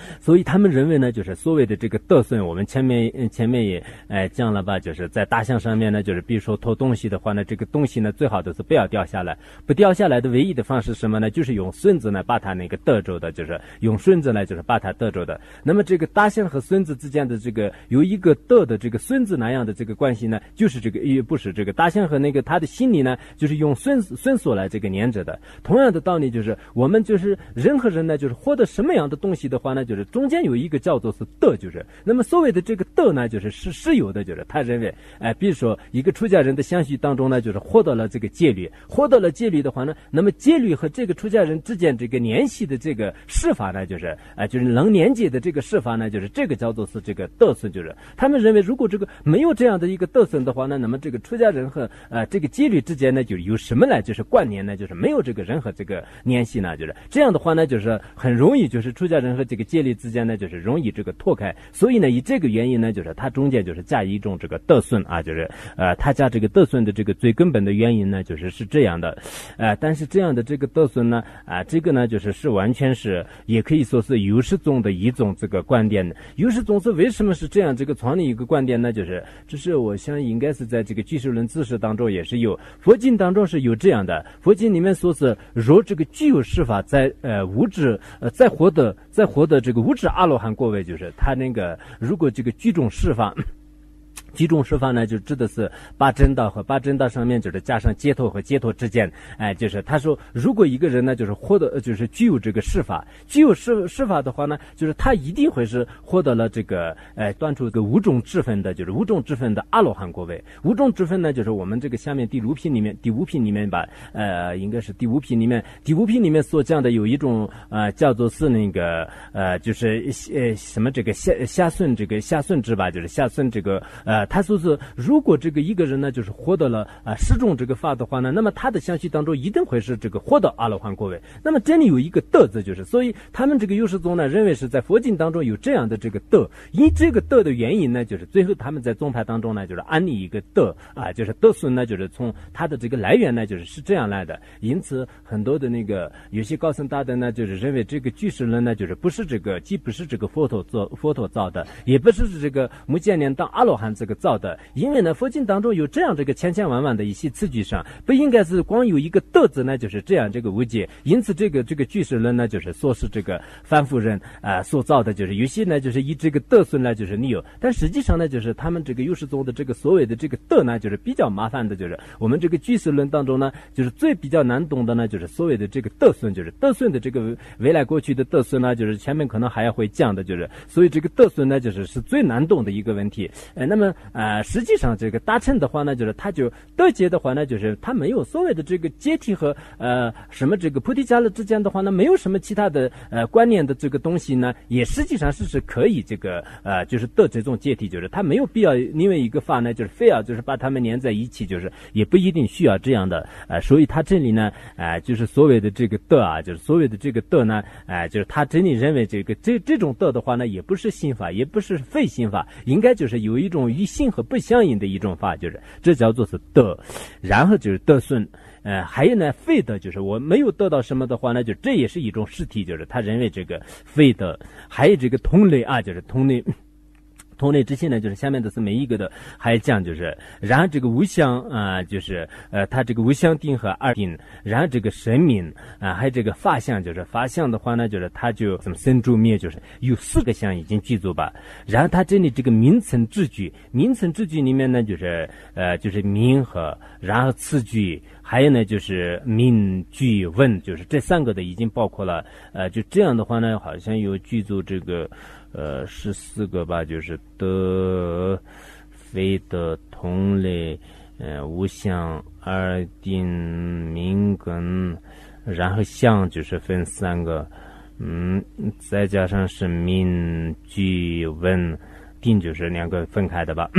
S1: 所以他们认为呢，就是所谓的这个得顺，我们前面嗯前面也哎讲了吧，就是在大象上面呢，就是比如说偷东西的话呢，这个东西呢最好都是不要掉下来，不掉下来的唯一的方式什么呢？就是用孙子呢把它那个得住的，就是用孙子呢就是把它得住的。那么这个大象和孙子之间的这个有一个得的这个孙子那样的这个关系呢，就是这个也不是这个大象和那个他的心里呢，就是用孙孙锁来这个粘着的。同样的道理就是我们就是人和人呢，就是获得什么样的东西的话呢。就是中间有一个叫做是德，就是那么所谓的这个德呢，就是是是有的，就是他认为，哎，比如说一个出家人的相续当中呢，就是获得了这个戒律，获得了戒律的话呢，那么戒律和这个出家人之间这个联系的这个施法呢，就是哎，就是能连接的这个施法呢，就是这个叫做是这个德损，就是他们认为，如果这个没有这样的一个德损的话呢，那么这个出家人和呃这个戒律之间呢，就有什么呢？就是关联呢，就是没有这个任何这个联系呢，就是这样的话呢，就是很容易就是出家人和这个。建立之间呢，就是容易这个脱开，所以呢，以这个原因呢，就是它中间就是加一种这个德损啊，就是呃，它加这个德损的这个最根本的原因呢，就是是这样的，呃，但是这样的这个德损呢，啊，这个呢，就是是完全是也可以说是有识宗的一种这个观点。有识宗是为什么是这样这个创立一个观点呢？就是，这是我想应该是在这个居士论知识当中也是有，佛经当中是有这样的，佛经里面说是若这个具有施法在呃物质呃在获得在获得。这个五指阿罗汉过位，就是他那个，如果这个聚众释放。几种说法呢，就指的是八正道和八正道上面就是加上解脱和解脱之间，哎，就是他说，如果一个人呢，就是获得，就是具有这个释法，具有释释法的话呢，就是他一定会是获得了这个，哎，断出这个五种之分的，就是五种之分的阿罗汉果位。五种之分呢，就是我们这个下面第五品里面，第五品里面吧，呃，应该是第五品里面，第五品里面所讲的有一种，呃，叫做是那个，呃，就是呃什么这个下下顺这个下顺之吧，就是下顺这个，呃。他说是，如果这个一个人呢，就是获得了啊十种这个法的话呢，那么他的相续当中一定会是这个获得阿罗汉果位。那么这里有一个德字，就是所以他们这个优势宗呢，认为是在佛经当中有这样的这个德，因这个德的原因呢，就是最后他们在宗派当中呢，就是安立一个德啊，就是德孙呢，就是从他的这个来源呢，就是是这样来的。因此很多的那个有些高僧大德呢，就是认为这个巨石人呢，就是不是这个既不是这个佛陀造佛陀造的，也不是这个目犍连当阿罗汉这个。造的，因为呢，佛经当中有这样这个千千万万的一些词句上，不应该是光有一个德字呢，就是这样这个无解。因此，这个这个句式论呢，就是说是这个凡夫人啊所造的，就是有些呢，就是以这个德孙呢，就是你有，但实际上呢，就是他们这个优势宗的这个所谓的这个德呢，就是比较麻烦的，就是我们这个句式论当中呢，就是最比较难懂的呢，就是所谓的这个德孙，就是德孙的这个未来过去的德孙呢，就是前面可能还要会讲的，就是所以这个德孙呢，就是是最难懂的一个问题。呃，那么。啊，实际上这个大乘的话呢，就是它就德阶的话呢，就是它没有所谓的这个阶梯和呃什么这个菩提伽罗之间的话呢，没有什么其他的呃观念的这个东西呢，也实际上是是可以这个呃就是的这种阶梯，就是它没有必要因为一个法呢，就是非要就是把它们连在一起，就是也不一定需要这样的呃，所以他这里呢，呃就是所谓的这个的啊，就是所谓的这个的呢，哎就是他真理认为这个这这种的的话呢，也不是心法，也不是非心法，应该就是有一种与性和不相应的一种法，就是这叫做是德，然后就是德顺，呃，还有呢，非德，就是我没有得到什么的话，呢就这也是一种实体，就是他认为这个非德，还有这个同类啊，就是同类。同类之性呢，就是下面的是每一个的，还讲就是，然后这个无相啊，就是呃，它这个无相定和二定，然后这个神明啊，还有这个法相，就是法相的话呢，就是它就怎么生住灭，就是有四个相已经记住吧。然后它这里这个名称字句，名称字句里面呢，就是呃，就是名和，然后次句，还有呢就是名句问，就是这三个的已经包括了。呃，就这样的话呢，好像有具足这个。呃，十四个吧，就是德、非德、同类、呃、无相、二定、明根，然后相就是分三个，嗯，再加上是命、句、问、定，就是两个分开的吧。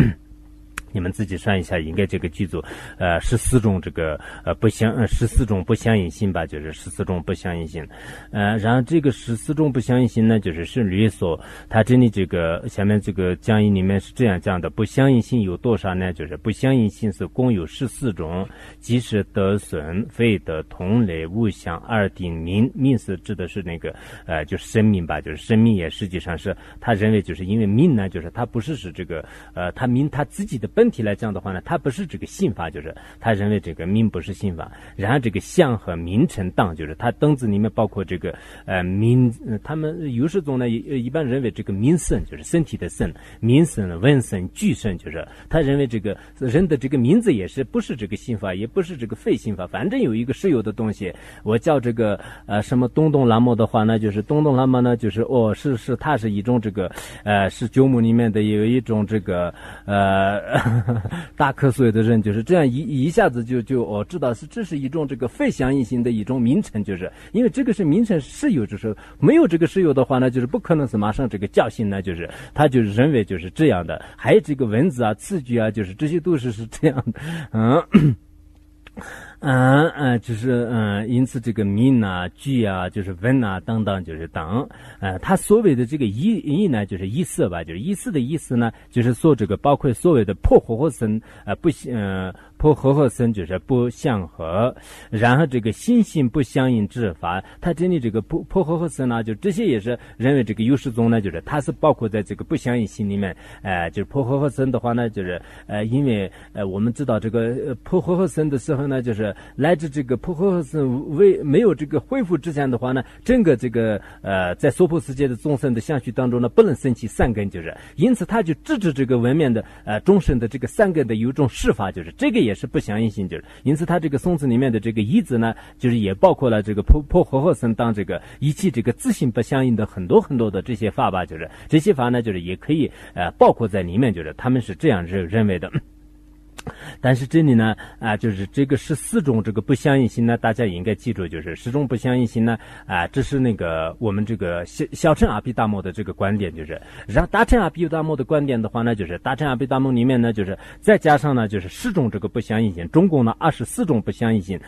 S1: 你们自己算一下，应该这个剧组，呃，十四种这个呃不相，呃十四种不相应性吧，就是十四种不相应性，呃，然后这个十四种不相应性呢，就是是律所，它这里这个下面这个讲义里面是这样讲的，不相应性有多少呢？就是不相应性是共有十四种，即是得损、非得、同类、物相、二定、命，命是指的是那个呃，就是生命吧，就是生命也实际上是他认为就是因为命呢，就是他不是是这个呃，他命他自己的本。整体来讲的话呢，它不是这个姓法，就是他认为这个名不是姓法。然后这个相和名称当，就是他灯子里面包括这个呃名，他们有时中呢一般认为这个名声就是身体的身，名声、文声、具声，就是他认为这个人的这个名字也是不是这个姓法，也不是这个非姓法，反正有一个是有的东西。我叫这个呃什么东东喇嘛的话，呢就是东东喇嘛呢，就是哦是是，它是一种这个呃是九牧里面的有一种这个呃。大瞌睡的人就是这样一一下子就就哦知道是这是一种这个非相应性的一种名称，就是因为这个是名称是有，就是没有这个是有的话呢，就是不可能是马上这个叫醒呢，就是他就是认为就是这样的，还有这个文字啊、字句啊，就是这些都是是这样的，嗯。嗯嗯，就是嗯，因此这个名啊、句啊，就是文啊等等，就是等。呃，他所谓的这个意意呢，就是意思吧，就是意思的意思呢，就是说这个包括所谓的破活火生，呃不行嗯。破和合僧就是不相合，然后这个心性不相应之法，他这里这个破破和合僧呢，就这些也是认为这个有识宗呢，就是它是包括在这个不相应心里面，呃，就是破和合僧的话呢，就是呃，因为呃，我们知道这个破和合僧的时候呢，就是来自这个破和合僧为没有这个恢复之前的话呢，整个这个呃，在娑婆世界的众生的相续当中呢，不能升起善根，就是因此他就制止这个文面的呃众生的这个善根的有种释法，就是这个也是不相应性，就是因此他这个松子里面的这个一子呢，就是也包括了这个破破和合僧当这个一切这个自性不相应的很多很多的这些法吧，就是这些法呢，就是也可以呃包括在里面，就是他们是这样认认为的。但是这里呢，啊，就是这个十四种这个不相应性呢，大家应该记住，就是十种不相应性呢，啊，这是那个我们这个小小乘阿毗达摩的这个观点，就是让大乘阿毗达摩的观点的话呢，就是大乘阿毗达摩里面呢，就是再加上呢，就是十种这个不相应性，总共呢二十四种不相应性，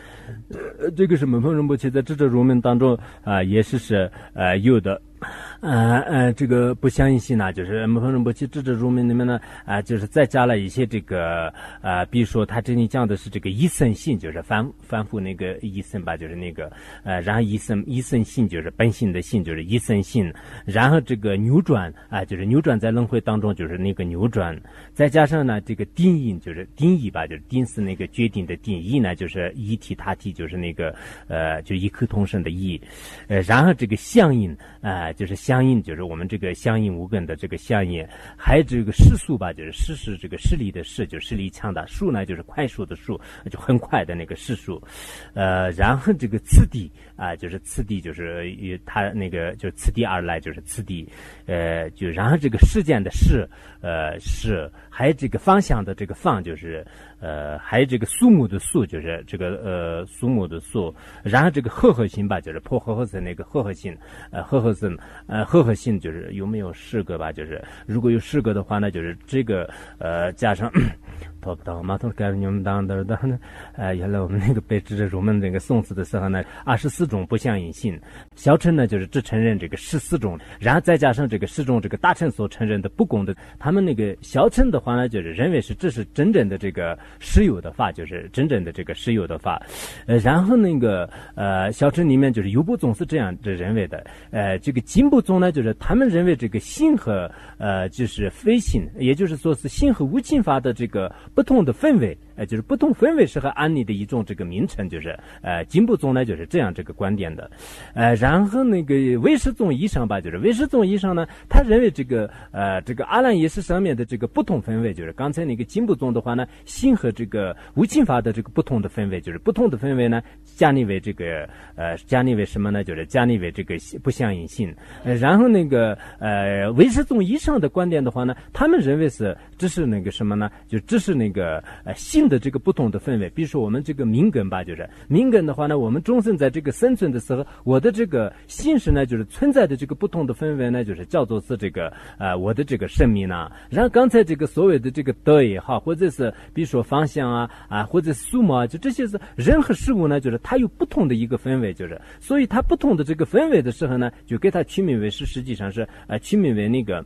S1: 呃，这个是门峰仁波切在智者如门当中啊，也是是呃有的。呃呃，这个不相应性呢，就是摩诃仁波切智者入门里面呢，啊，就是再加了一些这个呃，比如说他这里讲的是这个一生性，就是反反复那个一生吧，就是那个呃，然后一生一生性就是本性的性，就是一生性，然后这个扭转啊，就是扭转在轮回当中就是那个扭转，再加上呢这个定义就是定义吧，就是定是那个决定的定义呢，就是一体他体就是那个呃，就异口同声的异，呃，然后这个相应啊，就是。相应就是我们这个相应无根的这个相应，还有这个势速吧，就是势是这个势力的势，就势力强大；速呢就是快速的速，就很快的那个势速。呃，然后这个次第啊，就是次第就是与它那个就次第而来就是次第。呃，就然后这个事件的事，呃是，还有这个方向的这个方就是。呃，还有这个苏木的苏，就是这个呃苏木的苏，然后这个赫赫性吧，就是破赫赫森那个赫赫性，呃赫赫森，呃赫赫性就是有没有四个吧？就是如果有四个的话，那就是这个呃加上。做不到，马头盖你们当的的？呃，原来我们那个背智者入门那个宋词的时候呢，二十四种不相应性，小乘呢就是只承认这个十四种，然后再加上这个十种这个大乘所承认的不公的，他们那个小乘的话呢，就是认为是这是真正的这个实有的法，就是真正的这个实有的法。呃，然后那个呃小乘里面就是有部宗是这样的认为的，呃，这个金部宗呢就是他们认为这个心和呃就是非心，也就是说是心和无尽法的这个。不同的氛围。呃，就是不同氛围适合安妮的一种这个名称，就是呃，金部宗呢就是这样这个观点的，呃，然后那个唯识宗以上吧，就是唯识宗以上呢，他认为这个呃这个阿兰耶识上面的这个不同氛围，就是刚才那个金部宗的话呢，心和这个无尽法的这个不同的氛围，就是不同的氛围呢，加立为这个呃加立为什么呢？就是加立为这个不相应性。呃，然后那个呃唯识宗以上的观点的话呢，他们认为是这是那个什么呢？就这是那那个呃性。的这个不同的氛围，比如说我们这个敏感吧，就是敏感的话呢，我们众生在这个生存的时候，我的这个心识呢，就是存在的这个不同的氛围呢，就是叫做是这个呃我的这个生命呢。然后刚才这个所谓的这个德也好，或者是比如说方向啊啊，或者树木啊，就这些是人和事物呢，就是它有不同的一个氛围，就是所以它不同的这个氛围的时候呢，就给它取名为是实际上是呃取名为那个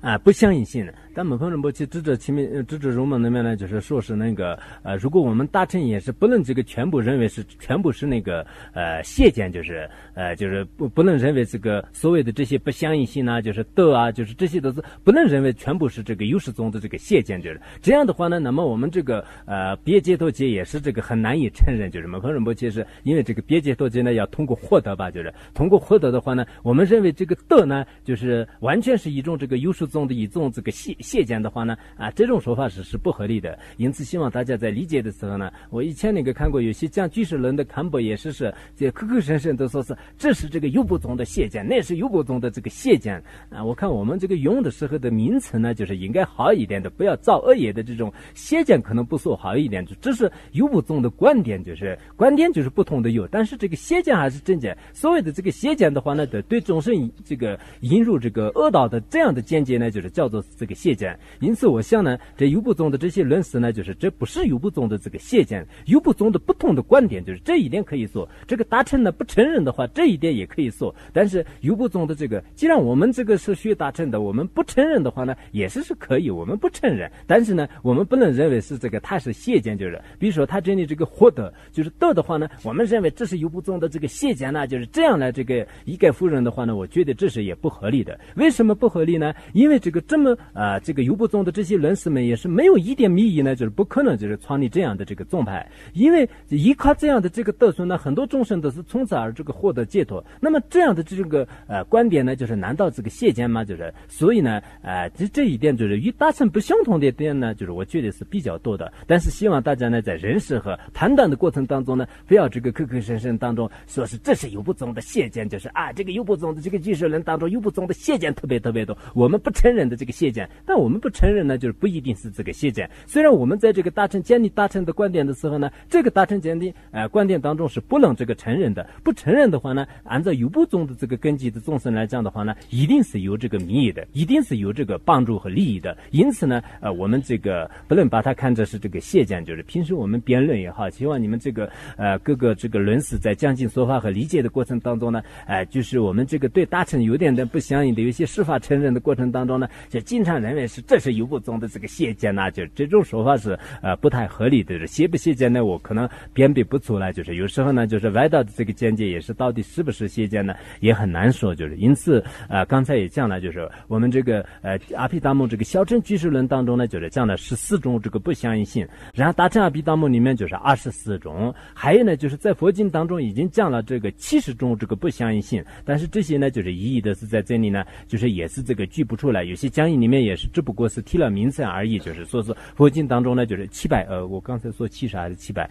S1: 啊不相应性的。但某方人不去智者前面，智者入门那边呢，就是说是那个呃，如果我们大乘也是不能这个全部认为是全部是那个呃谢见，就是呃就是不不能认为这个所谓的这些不相应性啊，就是德啊，就是这些都是不能认为全部是这个有始宗的这个谢见，就是这样的话呢，那么我们这个呃别解脱解也是这个很难以承认，就是某方人不其实因为这个别解脱解呢要通过获得吧，就是通过获得的话呢，我们认为这个德呢就是完全是一种这个有始宗的一种这个谢。谢见的话呢，啊，这种说法是是不合理的。因此，希望大家在理解的时候呢，我以前那个看过有些讲居士论的刊博也是是，这口口声声都说是这是这个优不宗的谢见，那是优不宗的这个谢见啊。我看我们这个用的时候的名词呢，就是应该好一点的，不要造恶业的这种谢见，可能不说好一点。这是优不宗的观点，就是观点就是不同的有，但是这个谢见还是正见。所谓的这个谢见的话呢，对对众生这个引入这个恶道的这样的见解呢，就是叫做这个谢。谢见。因此，我想呢，这优步宗的这些论师呢，就是这不是优步宗的这个谢见，优步宗的不同的观点，就是这一点可以说，这个大乘呢不承认的话，这一点也可以说。但是优步宗的这个，既然我们这个是学大乘的，我们不承认的话呢，也是是可以，我们不承认。但是呢，我们不能认为是这个他是谢见，就是比如说他这里这个获得就是得的话呢，我们认为这是优步宗的这个谢见呢，就是这样来这个一概否认的话呢，我觉得这是也不合理的。为什么不合理呢？因为这个这么啊，这个优不宗的这些人士们也是没有一点秘意呢，就是不可能就是创立这样的这个宗派。因为依靠这样的这个德孙呢，很多众生都是从此而这个获得解脱。那么这样的这个呃观点呢，就是难道这个邪见吗？就是所以呢，呃，这这一点就是与大乘不相同的点呢，就是我觉得是比较多的。但是希望大家呢，在认识和判断的过程当中呢，不要这个口口声声当中说是这是优不宗的邪见，就是啊，这个优不宗的这个居士人当中优不宗的邪见特别特别多。我们不承认的这个邪见，但我们不承认呢，就是不一定是这个谢见。虽然我们在这个大乘建立大乘的观点的时候呢，这个大乘建立呃观点当中是不能这个承认的。不承认的话呢，按照有部宗的这个根基的众生来讲的话呢，一定是有这个名义的，一定是有这个帮助和利益的。因此呢，呃，我们这个不能把它看作是这个谢见，就是平时我们辩论也好，希望你们这个呃各个这个论师在讲经说法和理解的过程当中呢，哎，就是我们这个对大乘有点的不相应的，有些释法承认的过程当中呢，就经常认为是这是有部宗的这个谢见呐，就这种说法是呃不太合理的。谢不谢见呢？我可能辨别不出来，就是有时候呢，就是外道的这个见解也是到底是不是谢见呢，也很难说。就是因此呃，刚才也讲了，就是我们这个呃阿毗达摩这个小乘居士论当中呢，就是讲了十四种这个不相应性，然后大乘阿毗达摩里面就是二十四种，还有呢就是在佛经当中已经讲了这个七十种这个不相应性，但是这些呢就是意义的是在这里呢，就是也是这个举不出来，有些讲义里面也是只不过是提了名称而已，就是说是佛经当中呢就是七百呃，我刚才说七十还是七百。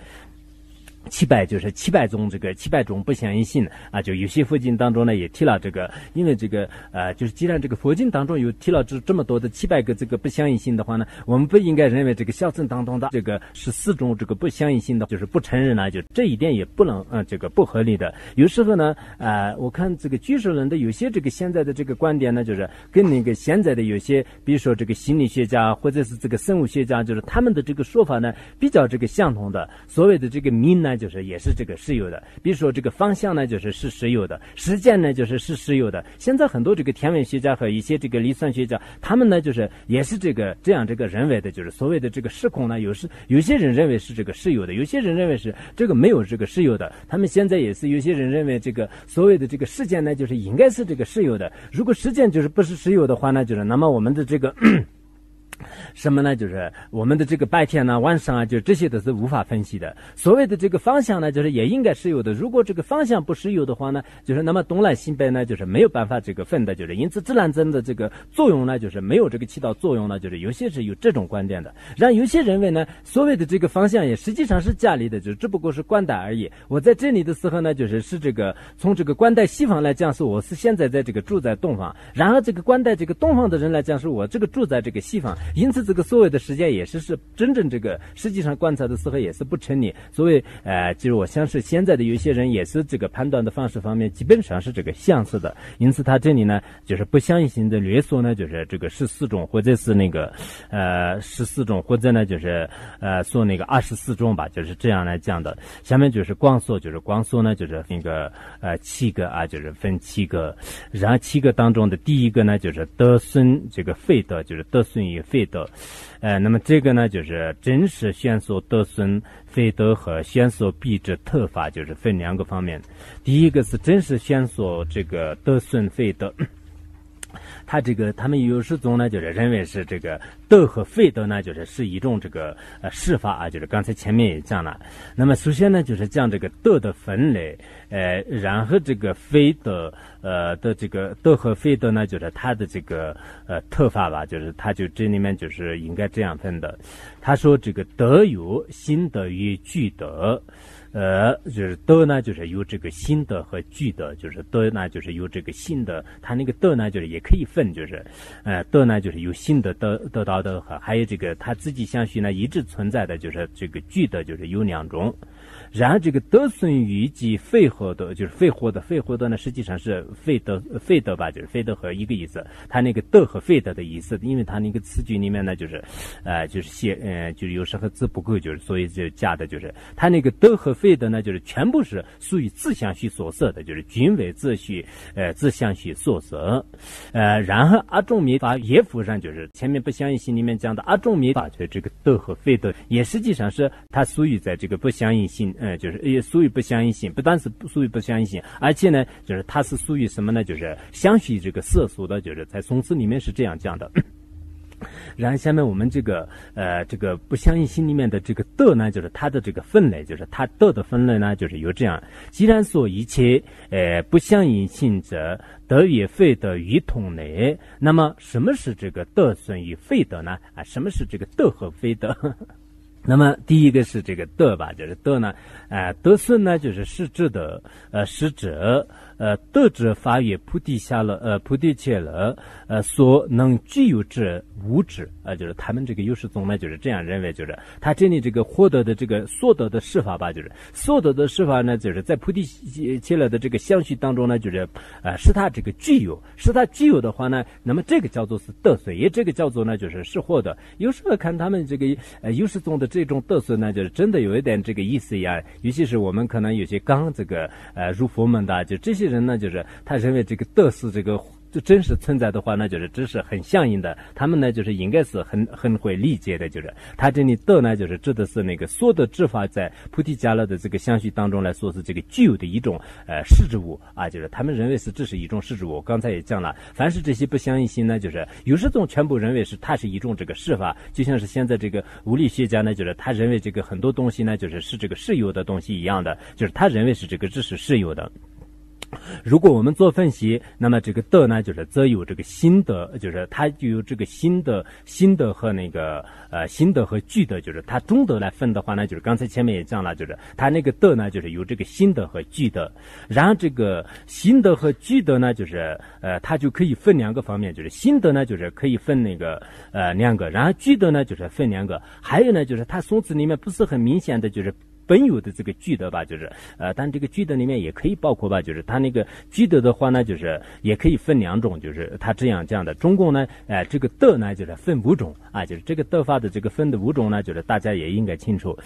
S1: 七百就是七百种这个七百种不相应性啊，就有些佛经当中呢也提了这个，因为这个呃，就是既然这个佛经当中有提了这这么多的七百个这个不相应性的话呢，我们不应该认为这个小乘当中的这个十四种这个不相应性的就是不承认呢，就这一点也不能嗯这个不合理的。有时候呢，呃，我看这个居士人的有些这个现在的这个观点呢，就是跟那个现在的有些，比如说这个心理学家或者是这个生物学家，就是他们的这个说法呢比较这个相同的，所谓的这个命呢。就是也是这个石油的，比如说这个方向呢，就是是石油的，时间呢，就是是石油的。现在很多这个天文学家和一些这个离算学家，他们呢，就是也是这个这样这个认为的，就是所谓的这个时空呢，有时有些人认为是这个石油的，有些人认为是这个没有这个石油的。他们现在也是有些人认为这个所谓的这个时间呢，就是应该是这个石油的。如果时间就是不是石油的话呢，就是那么我们的这个。什么呢？就是我们的这个白天呢、晚上啊，就这些都是无法分析的。所谓的这个方向呢，就是也应该是有的。如果这个方向不是有的话呢，就是那么东南西北呢，就是没有办法这个分的。就是因此，自然针的这个作用呢，就是没有这个起到作用呢。就是有些是有这种观点的。然后有些认为呢，所谓的这个方向也实际上是家里的，就只不过是官带而已。我在这里的时候呢，就是是这个从这个官带西方来讲，是我是现在在这个住在东方；然后这个官带这个东方的人来讲，是我这个住在这个西方。因此，这个所谓的时间也是是真正这个实际上观察的时候也是不成立。所谓呃，就是我相信现在的有些人也是这个判断的方式方面基本上是这个相似的。因此，他这里呢就是不相信的略说呢，就是这个十四种或者是那个呃十四种或者呢就是呃说那个二十四种吧，就是这样来讲的。下面就是光说，就是光说呢就是那个呃七个啊，就是分七个，然后七个当中的第一个呢就是得孙这个废德，就是得孙与废。德，呃，那么这个呢，就是真实线索得损费德和线索币值特法，就是分两个方面。第一个是真实线索这个得损费德。他这个，他们有时总呢，就是认为是这个德和非德呢，就是是一种这个呃释法啊，就是刚才前面也讲了。那么首先呢，就是讲这个德的分类，呃，然后这个非德呃的这个德和非德呢，就是它的这个呃特法吧，就是他就这里面就是应该这样分的。他说这个德有心德与具德。呃，就是德呢，就是有这个心得和具德，就是德呢，就是有这个心得，它那个德呢，就是也可以分，就是呃，德呢，就是有心得得得到的和还有这个他自己相续呢一直存在的，就是这个具德，就是有两种。然后这个德损于及废和德，就是废和的废和德呢，实际上是费德费德吧，就是费德和一个意思。它那个德和费德的意思，因为它那个词句里面呢，就是呃，就是写呃，就是有时候字不够，就是所以就加的就是它那个德和费德呢，就是全部是属于自相续所色的，就是均为自序呃自相续所色。呃，然后阿仲弥法也附上，就是前面不相应性里面讲的阿仲弥法，就这个德和费德也实际上是它属于在这个不相应性。嗯，就是也属于不相应性，不但是不属于不相应性，而且呢，就是它是属于什么呢？就是相续这个色素的，就是在宋词里面是这样讲的。然后下面我们这个呃这个不相应性里面的这个的呢，就是它的这个分类，就是它的的分类呢，就是有这样。既然说一切呃不相应性者得与非得与同类，那么什么是这个得损与非得呢？啊，什么是这个得和非得？那么第一个是这个德吧，就是德呢，呃，德顺呢就是实质的，呃，实质。呃，德之法于菩提下了，呃，菩提切了，呃，所能具有之物质，啊，就是他们这个有识宗呢，就是这样认为，就是他这里这个获得的这个所得的施法吧，就是所得的施法呢，就是在菩提切了的这个相续当中呢，就是呃，是他这个具有，是他具有的话呢，那么这个叫做是得损，也这个叫做呢，就是是获得。有时候看他们这个呃有识宗的这种得损呢，就是真的有一点这个意思一样，尤其是我们可能有些刚这个呃入佛门的，就这些。人呢，就是他认为这个德是这个这真实存在的话，那就是这是很相应的。他们呢，就是应该是很很会理解的，就是他这里德呢，就是指的是那个所得之法在菩提伽罗的这个相续当中来说是这个具有的一种呃实质物啊，就是他们认为是这是一种实质物。刚才也讲了，凡是这些不相应心呢，就是有时总全部认为是它是一种这个事法，就像是现在这个物理学家呢，就是他认为这个很多东西呢，就是是这个是有的东西一样的，就是他认为是这个只是是有的。如果我们做分析，那么这个的呢，就是则有这个心得，就是它就有这个心得、心得和那个呃心得和具得，就是它中德来分的话呢，就是刚才前面也讲了，就是它那个的呢，就是有这个心得和具得。然后这个心得和具得呢，就是呃它就可以分两个方面，就是心得呢，就是可以分那个呃两个，然后具得呢，就是分两个。还有呢，就是它宋词里面不是很明显的就是。本有的这个具德吧，就是呃，但这个具德里面也可以包括吧，就是他那个具德的话呢，就是也可以分两种，就是他这样这样的。中共呢，哎，这个德呢，就是分五种啊，就是这个德法的这个分的五种呢，就是大家也应该清楚。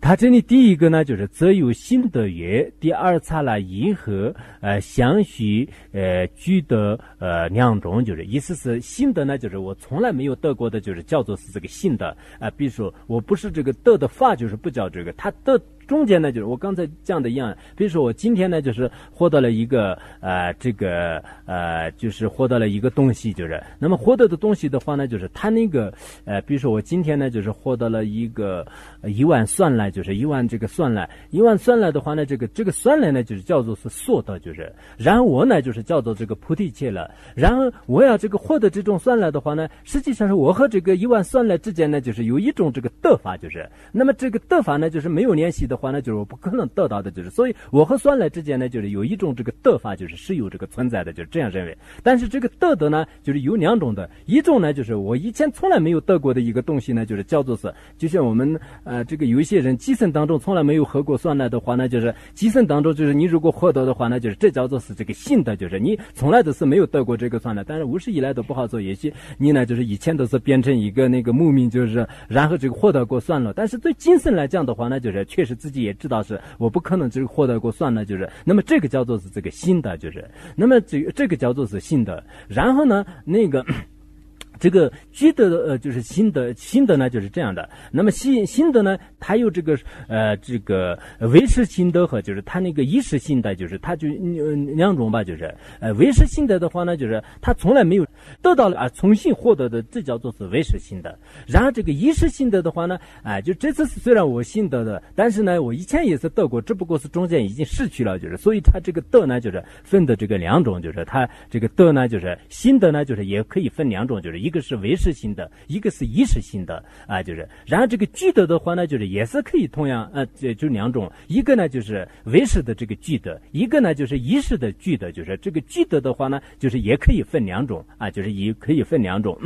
S1: 他这里第一个呢，就是则有心得曰，第二差了银河，呃，相续，呃，具得呃两种，就是意思是心得呢，就是我从来没有得过的，就是叫做是这个心得啊，比如说我不是这个得的法，就是不叫这个，他得。中间呢，就是我刚才讲的一样，比如说我今天呢，就是获得了一个呃，这个呃，就是获得了一个东西，就是那么获得的东西的话呢，就是它那个呃，比如说我今天呢，就是获得了一个一万酸奶，就是一万这个酸奶，一万酸奶的话呢，这个这个酸奶呢，就是叫做是所得，就是然后我呢，就是叫做这个菩提切了，然后我要这个获得这种酸奶的话呢，实际上是我和这个一万酸奶之间呢，就是有一种这个得法，就是那么这个得法呢，就是没有联系的。话呢，就是我不可能得到的，就是所以我和酸奶之间呢，就是有一种这个得法，就是是有这个存在的，就是这样认为。但是这个得的呢，就是有两种的，一种呢就是我以前从来没有得过的一个东西呢，就是叫做是，就像我们呃这个有一些人基生当中从来没有喝过酸奶的话呢，就是基生当中就是你如果获得的话呢，就是这叫做是这个性的，就是你从来都是没有得过这个酸奶，但是无始以来都不好做，也许你呢就是以前都是变成一个那个牧民，就是然后这个获得过算了，但是对今生来讲的话呢，就是确实自自己也知。道是我不可能就是获得过算了，就是那么这个叫做是这个新的，就是那么这这个叫做是新的，然后呢那个。这个居德呃，就是心得，心得呢就是这样的。那么心心得呢，它有这个呃，这个维持心得和就是它那个意识心得，就是它就两种吧，就是呃维持心得的话呢，就是他从来没有得到了啊，重新获得的，这叫做是维持心得。然后这个意识心得的话呢，啊，就这次虽然我心得的，但是呢，我以前也是得过，只不过是中间已经失去了，就是所以它这个得呢，就是分的这个两种，就是它这个得呢，就是心得呢，就是也可以分两种，就是一。一个是唯识性的，一个是意识性的啊，就是。然后这个具德的话呢，就是也是可以同样呃，这就两种，一个呢就是唯识的这个具德，一个呢就是意识的具德，就是这个具德的话呢，就是也可以分两种啊，就是也可以分两种。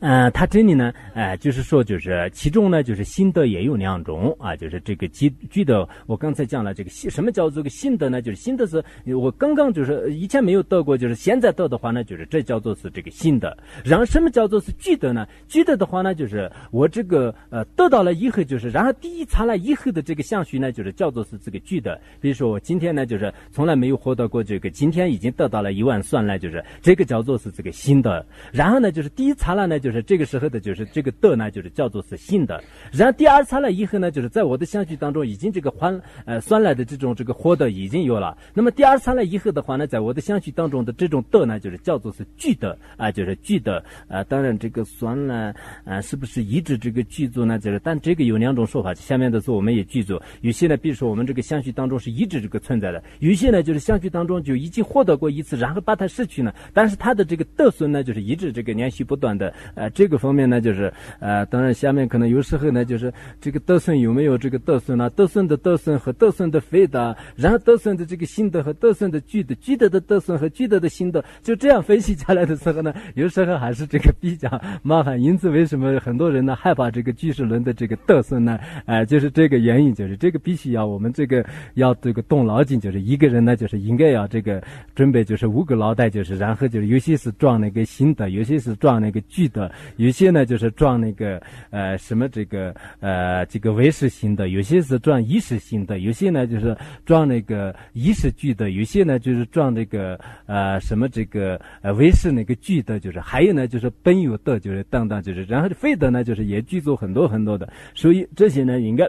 S1: 呃，它这里呢，呃，就是说，就是其中呢，就是心得也有两种啊，就是这个具具的，我刚才讲了这个心，什么叫做个心得呢？就是心得是，我刚刚就是以前没有得过，就是现在得的话呢，就是这叫做是这个心得。然后什么叫做是具得呢？具得的话呢，就是我这个呃得到了以后，就是然后第一刹那以后的这个相续呢，就是叫做是这个具得。比如说我今天呢，就是从来没有获得过这个，今天已经得到了一万算了，就是这个叫做是这个心得。然后呢，就是第一刹那呢，就是这个时候的，就是这个的呢，就是叫做是心的。然后第二刹那以后呢，就是在我的相续当中，已经这个还呃算来的这种这个获得已经有了。那么第二刹那以后的话呢，在我的相续当中的这种的呢，就是叫做是具的啊，就是具的啊。当然这个酸呢啊，是不是一直这个具足呢？就是但这个有两种说法。下面的时候我们也具足。有些呢，比如说我们这个相续当中是一直这个存在的；有些呢，就是相续当中就已经获得过一次，然后把它失去呢。但是它的这个得损呢，就是一直这个连续不断的。呃，这个方面呢，就是呃，当然下面可能有时候呢，就是这个得损有没有这个得损呢？得损的得损和得损的非得，然后得损的这个心得和得损的具的，具得的得损和具得的心得，就这样分析下来的时候呢，有时候还是这个比较麻烦。因此，为什么很多人呢害怕这个句式轮的这个得损呢？呃，就是这个原因，就是这个必须要我们这个要这个动脑筋，就是一个人呢，就是应该要这个准备，就是五个脑袋，就是然后就是有些是装那个心得，有些是装那具的。有些呢就是装那个呃什么这个呃这个唯识性的，有些是装意识性的，有些呢就是装那个意识具的，有些呢就是装这个呃什么这个呃唯识那个具的，就是还有呢就是本有的，就是等等，就是然后非德呢就是也剧作很多很多的，所以这些呢应该。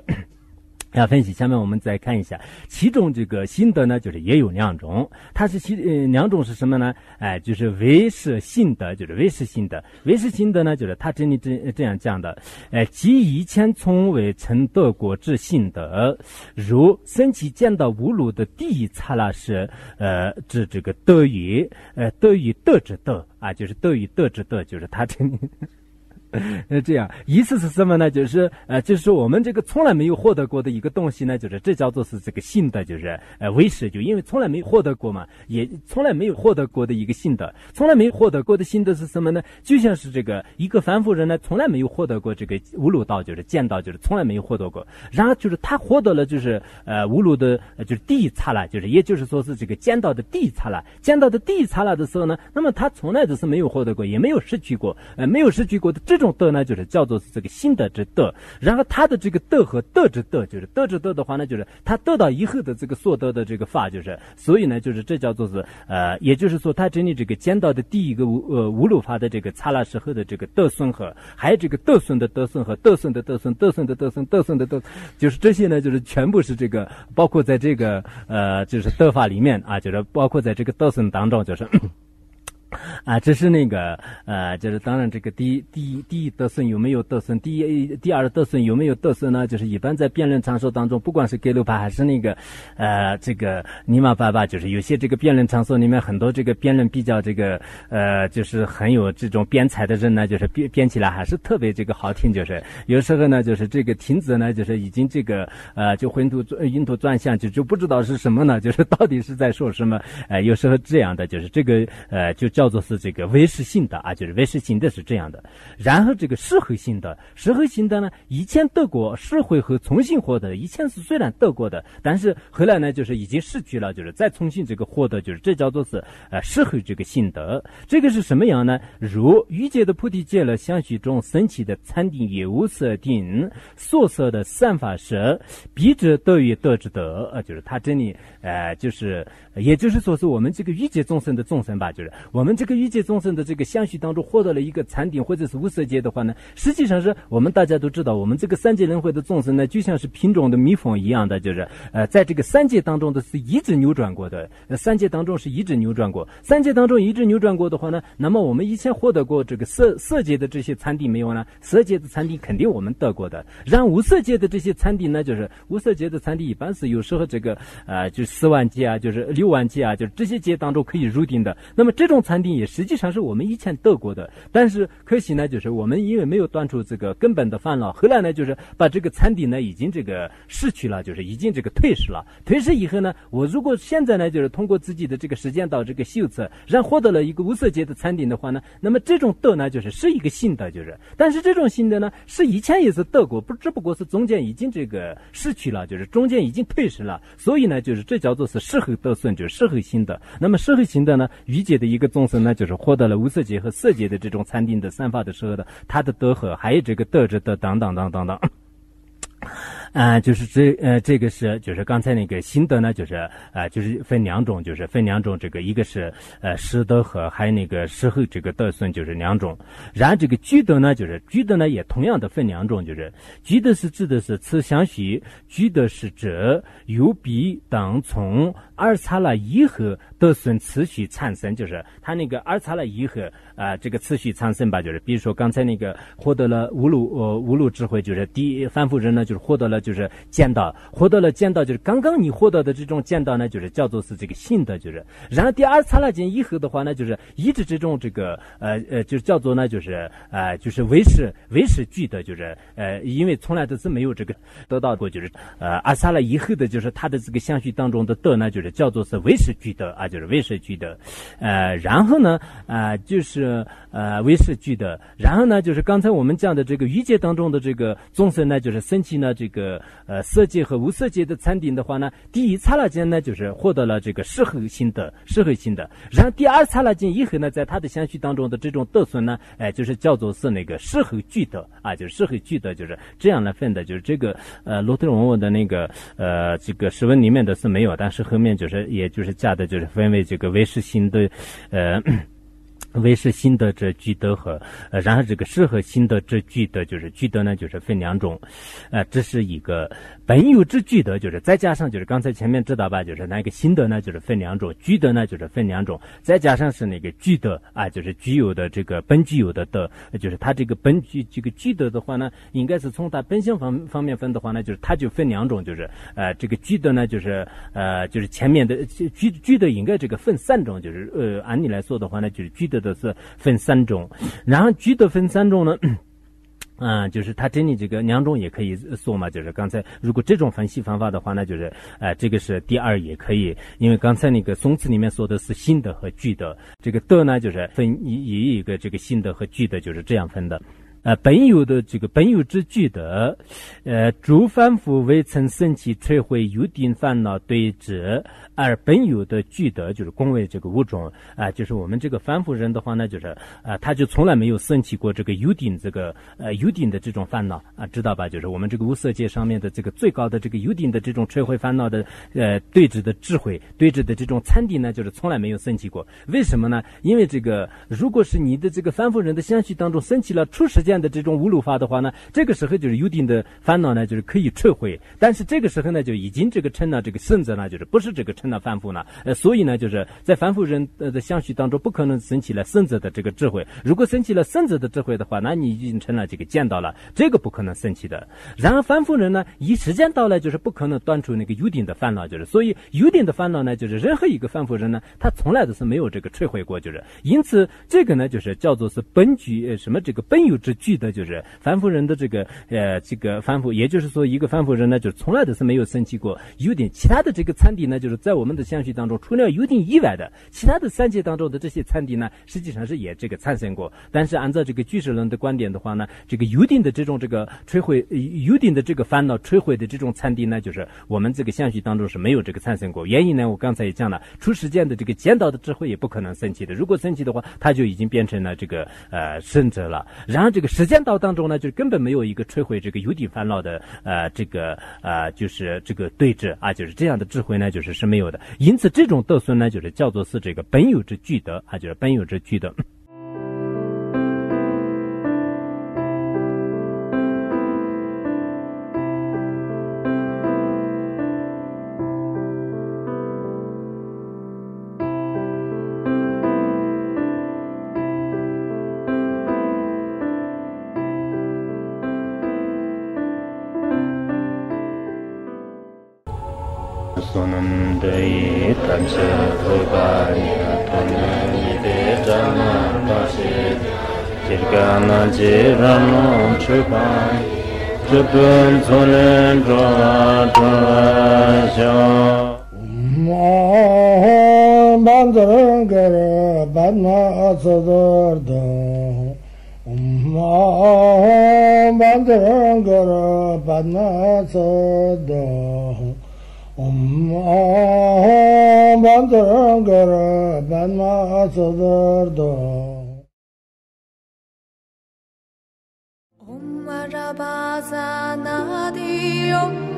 S1: 要分析，下面我们再看一下，其中这个心得呢，就是也有两种，它是其呃两种是什么呢？哎，就是唯识心得，就是唯识心得。唯识心得呢，就是他这里这这样讲的，哎，即以前从未曾得过之心得，如升起见到无路的第一刹那时，呃，指这个得于，呃，得于得之得啊，就是得于得之得，就是他这里。呃，这样意思是什么呢？就是呃，就是说我们这个从来没有获得过的一个东西呢，就是这叫做是这个新的，就是呃，为识，就因为从来没获得过嘛，也从来没有获得过的一个新的，从来没有获得过的新的是什么呢？就像是这个一个凡夫人呢，从来没有获得过这个无路道，就是见到，就是从来没有获得过。然后就是他获得了，就是呃无路的，就是第一刹那，就是也就是说是这个见到的第一刹那，见到的第一刹那的时候呢，那么他从来都是没有获得过，也没有失去过，呃，没有失去过的这。这种德呢，就是叫做是这个心得之德。然后他的这个德和德之德，就是德之德的话呢，就是他得到以后的这个所得的这个法，就是所以呢，就是这叫做是呃，也就是说，他这里这个见到的第一个无呃无漏法的这个刹那时候的这个德损和，还有这个德损的德损和德损的德损、德损的德损、德损的德，就是这些呢，就是全部是这个包括在这个呃，就是德法里面啊，就是包括在这个德损当中，就是。啊，这是那个呃，就是当然，这个第一第一第一得损有没有得损？第一第二得损有没有得损呢？就是一般在辩论场所当中，不管是格鲁派还是那个呃这个尼玛爸爸，就是有些这个辩论场所里面很多这个辩论比较这个呃，就是很有这种辩才的人呢，就是编编起来还是特别这个好听。就是有时候呢，就是这个听者呢，就是已经这个呃就昏图晕头转向，就就不知道是什么呢？就是到底是在说什么？呃，有时候这样的，就是这个呃就叫叫做是这个唯识性的啊，就是唯识性的是这样的。然后这个社会性的，社会性的呢，以前得过社会和重新获得，以前是虽然得过的，但是后来呢，就是已经失去了，就是再重新这个获得，就是这叫做是呃社会这个性德。这个是什么样呢？如欲界的菩提戒了相续中升起的禅定也无色定所色的散法时，必者得于得之德啊，就是他这里呃就是也就是说是我们这个欲界众生的众生吧，就是我们。这个欲界众生的这个相续当中获得了一个禅定或者是无色界的话呢，实际上是我们大家都知道，我们这个三界轮回的众生呢，就像是品种的蜜蜂一样的，就是呃，在这个三界当中的是一直扭转过的，三界当中是一直扭转过，三界当中一直扭转过的话呢，那么我们以前获得过这个色色界的这些禅定没有呢？色界的禅定肯定我们得过的，然无色界的这些禅定呢，就是无色界的禅定一般是有时候这个呃，就四万界啊，就是六万界啊，就是这些界当中可以入定的，那么这种禅定也。实际上是我们以前得过的，但是可惜呢，就是我们因为没有断除这个根本的烦恼，后来呢，就是把这个禅定呢已经这个失去了，就是已经这个退失了。退失以后呢，我如果现在呢，就是通过自己的这个时间到这个修测，然后获得了一个无色界的禅定的话呢，那么这种得呢，就是是一个新的，就是，但是这种新的呢，是以前也是得过，不只不过是中间已经这个失去了，就是中间已经退失了，所以呢，就是这叫做是适合得损，就是适合新的。那么适合新的呢，愚界的一个众生呢，就是获得了无色界和色界的这种餐厅的散发的时候的，他的德和还有这个德着的等等等等等。啊，就是这呃，这个是就是刚才那个心得呢，就是啊，就是分两种，就是分两种，这个一个是呃实德和还有那个时候这个德损就是两种。然后这个居德呢，就是居德呢也同样的分两种，就是居德是指的是此相续，居德是指由比等从二擦了以后德损次序产生，就是它那个二擦了以后啊，这个次序产生吧，就是比如说刚才那个获得了无路呃无路智慧，就是第一反复人呢，就是获得了。就是见到获得了见到，就是刚刚你获得的这种见到呢，就是叫做是这个新的，就是然后第二刹那间以后的话呢，就是一直这种这个呃呃，就是叫做呢，就是呃就是为是为是具的，就是呃因为从来都是没有这个得到过，就是呃阿萨了以后的，就是他的这个相续当中的德呢，就是叫做是为是具的啊，就是为是具的，呃然后呢啊就是呃为是具的，然后呢就是刚才我们讲的这个欲界当中的这个众生呢，就是升起呢这个。呃，色界和无色界的禅定的话呢，第一刹那间呢，就是获得了这个适合性的、适合性的。然后第二刹那间以后呢，在他的相续当中的这种德损呢，哎，就是叫做是那个适合聚德啊，就是适合聚德，就是这样来分的。就是这个呃，罗特文文的那个呃，这个诗文里面的是没有，但是后面就是也就是加的，就是分为这个唯识性的呃。为是心得者具德和，呃，然后这个适合心得者具德，就是具德呢，就是分两种，呃，这是一个本有之具德，就是再加上就是刚才前面知道吧，就是那个心得呢，就是分两种，具德呢就是分两种，再加上是那个具德啊，就是具有的这个本具有的德，就是它这个本具这个具德的话呢，应该是从它本性方方面分的话呢，就是它就分两种，就是呃，这个具德呢，就是呃，就是前面的具具德应该这个分三种，就是呃，按理来说的话呢，就是具德。的是分三种，然后聚的分三种呢，嗯，就是他这里这个两种也可以说嘛，就是刚才如果这种分析方法的话，那就是呃，这个是第二也可以，因为刚才那个宋词里面说的是新的和聚的，这个的呢就是分一一一个这个新的和聚的就是这样分的。呃，本有的这个本有之具德，呃，诸凡夫未曾生起摧毁有定烦恼对治，而本有的具德就是恭维这个物种啊，就是我们这个凡夫人的话呢，就是啊，他就从来没有升起过这个有定这个呃有定的这种烦恼啊，知道吧？就是我们这个无色界上面的这个最高的这个有定的这种摧毁烦恼的呃对峙的智慧对峙的这种参定呢，就是从来没有升起过。为什么呢？因为这个如果是你的这个凡夫人的相续当中升起了初时间。这样的这种无路法的话呢，这个时候就是有定的烦恼呢，就是可以撤回。但是这个时候呢，就已经这个成了这个圣者呢，就是不是这个成了凡夫了。呃，所以呢，就是在凡夫人呃的相续当中，不可能升起了圣者的这个智慧。如果升起了圣者的智慧的话，那你已经成了这个见到了，这个不可能升起的。然而凡夫人呢，一时间到来就是不可能断除那个有定的烦恼，就是所以有定的烦恼呢，就是任何一个凡夫人呢，他从来都是没有这个摧毁过，就是因此这个呢，就是叫做是本具什么这个本有之。具的就是凡夫人的这个呃这个凡夫，也就是说一个凡夫人呢，就从来都是没有升起过有点其他的这个参敌呢，就是在我们的相续当中，除了有点以外的其他的三界当中的这些参敌呢，实际上是也这个产生过。但是按照这个居士论的观点的话呢，这个有点的这种这个摧毁有点的这个烦恼摧毁的这种参敌呢，就是我们这个相续当中是没有这个产生过。原因呢，我刚才也讲了，出世间的这个见到的智慧也不可能升起的。如果升起的话，它就已经变成了这个呃圣者了。然后这个。实践道当中呢，就根本没有一个摧毁这个有底烦恼的呃，这个呃，就是这个对峙啊，就是这样的智慧呢，就是是没有的。因此，这种德孙呢，就是叫做是这个本有之具德啊，就是本有之具德。
S2: tüpül tulül tuvatasya Bandırın göre
S3: ben asılırdım? Ummahım bandırın göre ben asılırdım? Ummahım bandırın göre ben asılırdım? Marabazanadi,
S4: Om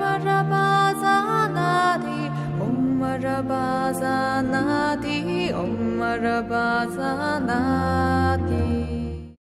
S4: Marabazanadi, Om Marabazanadi,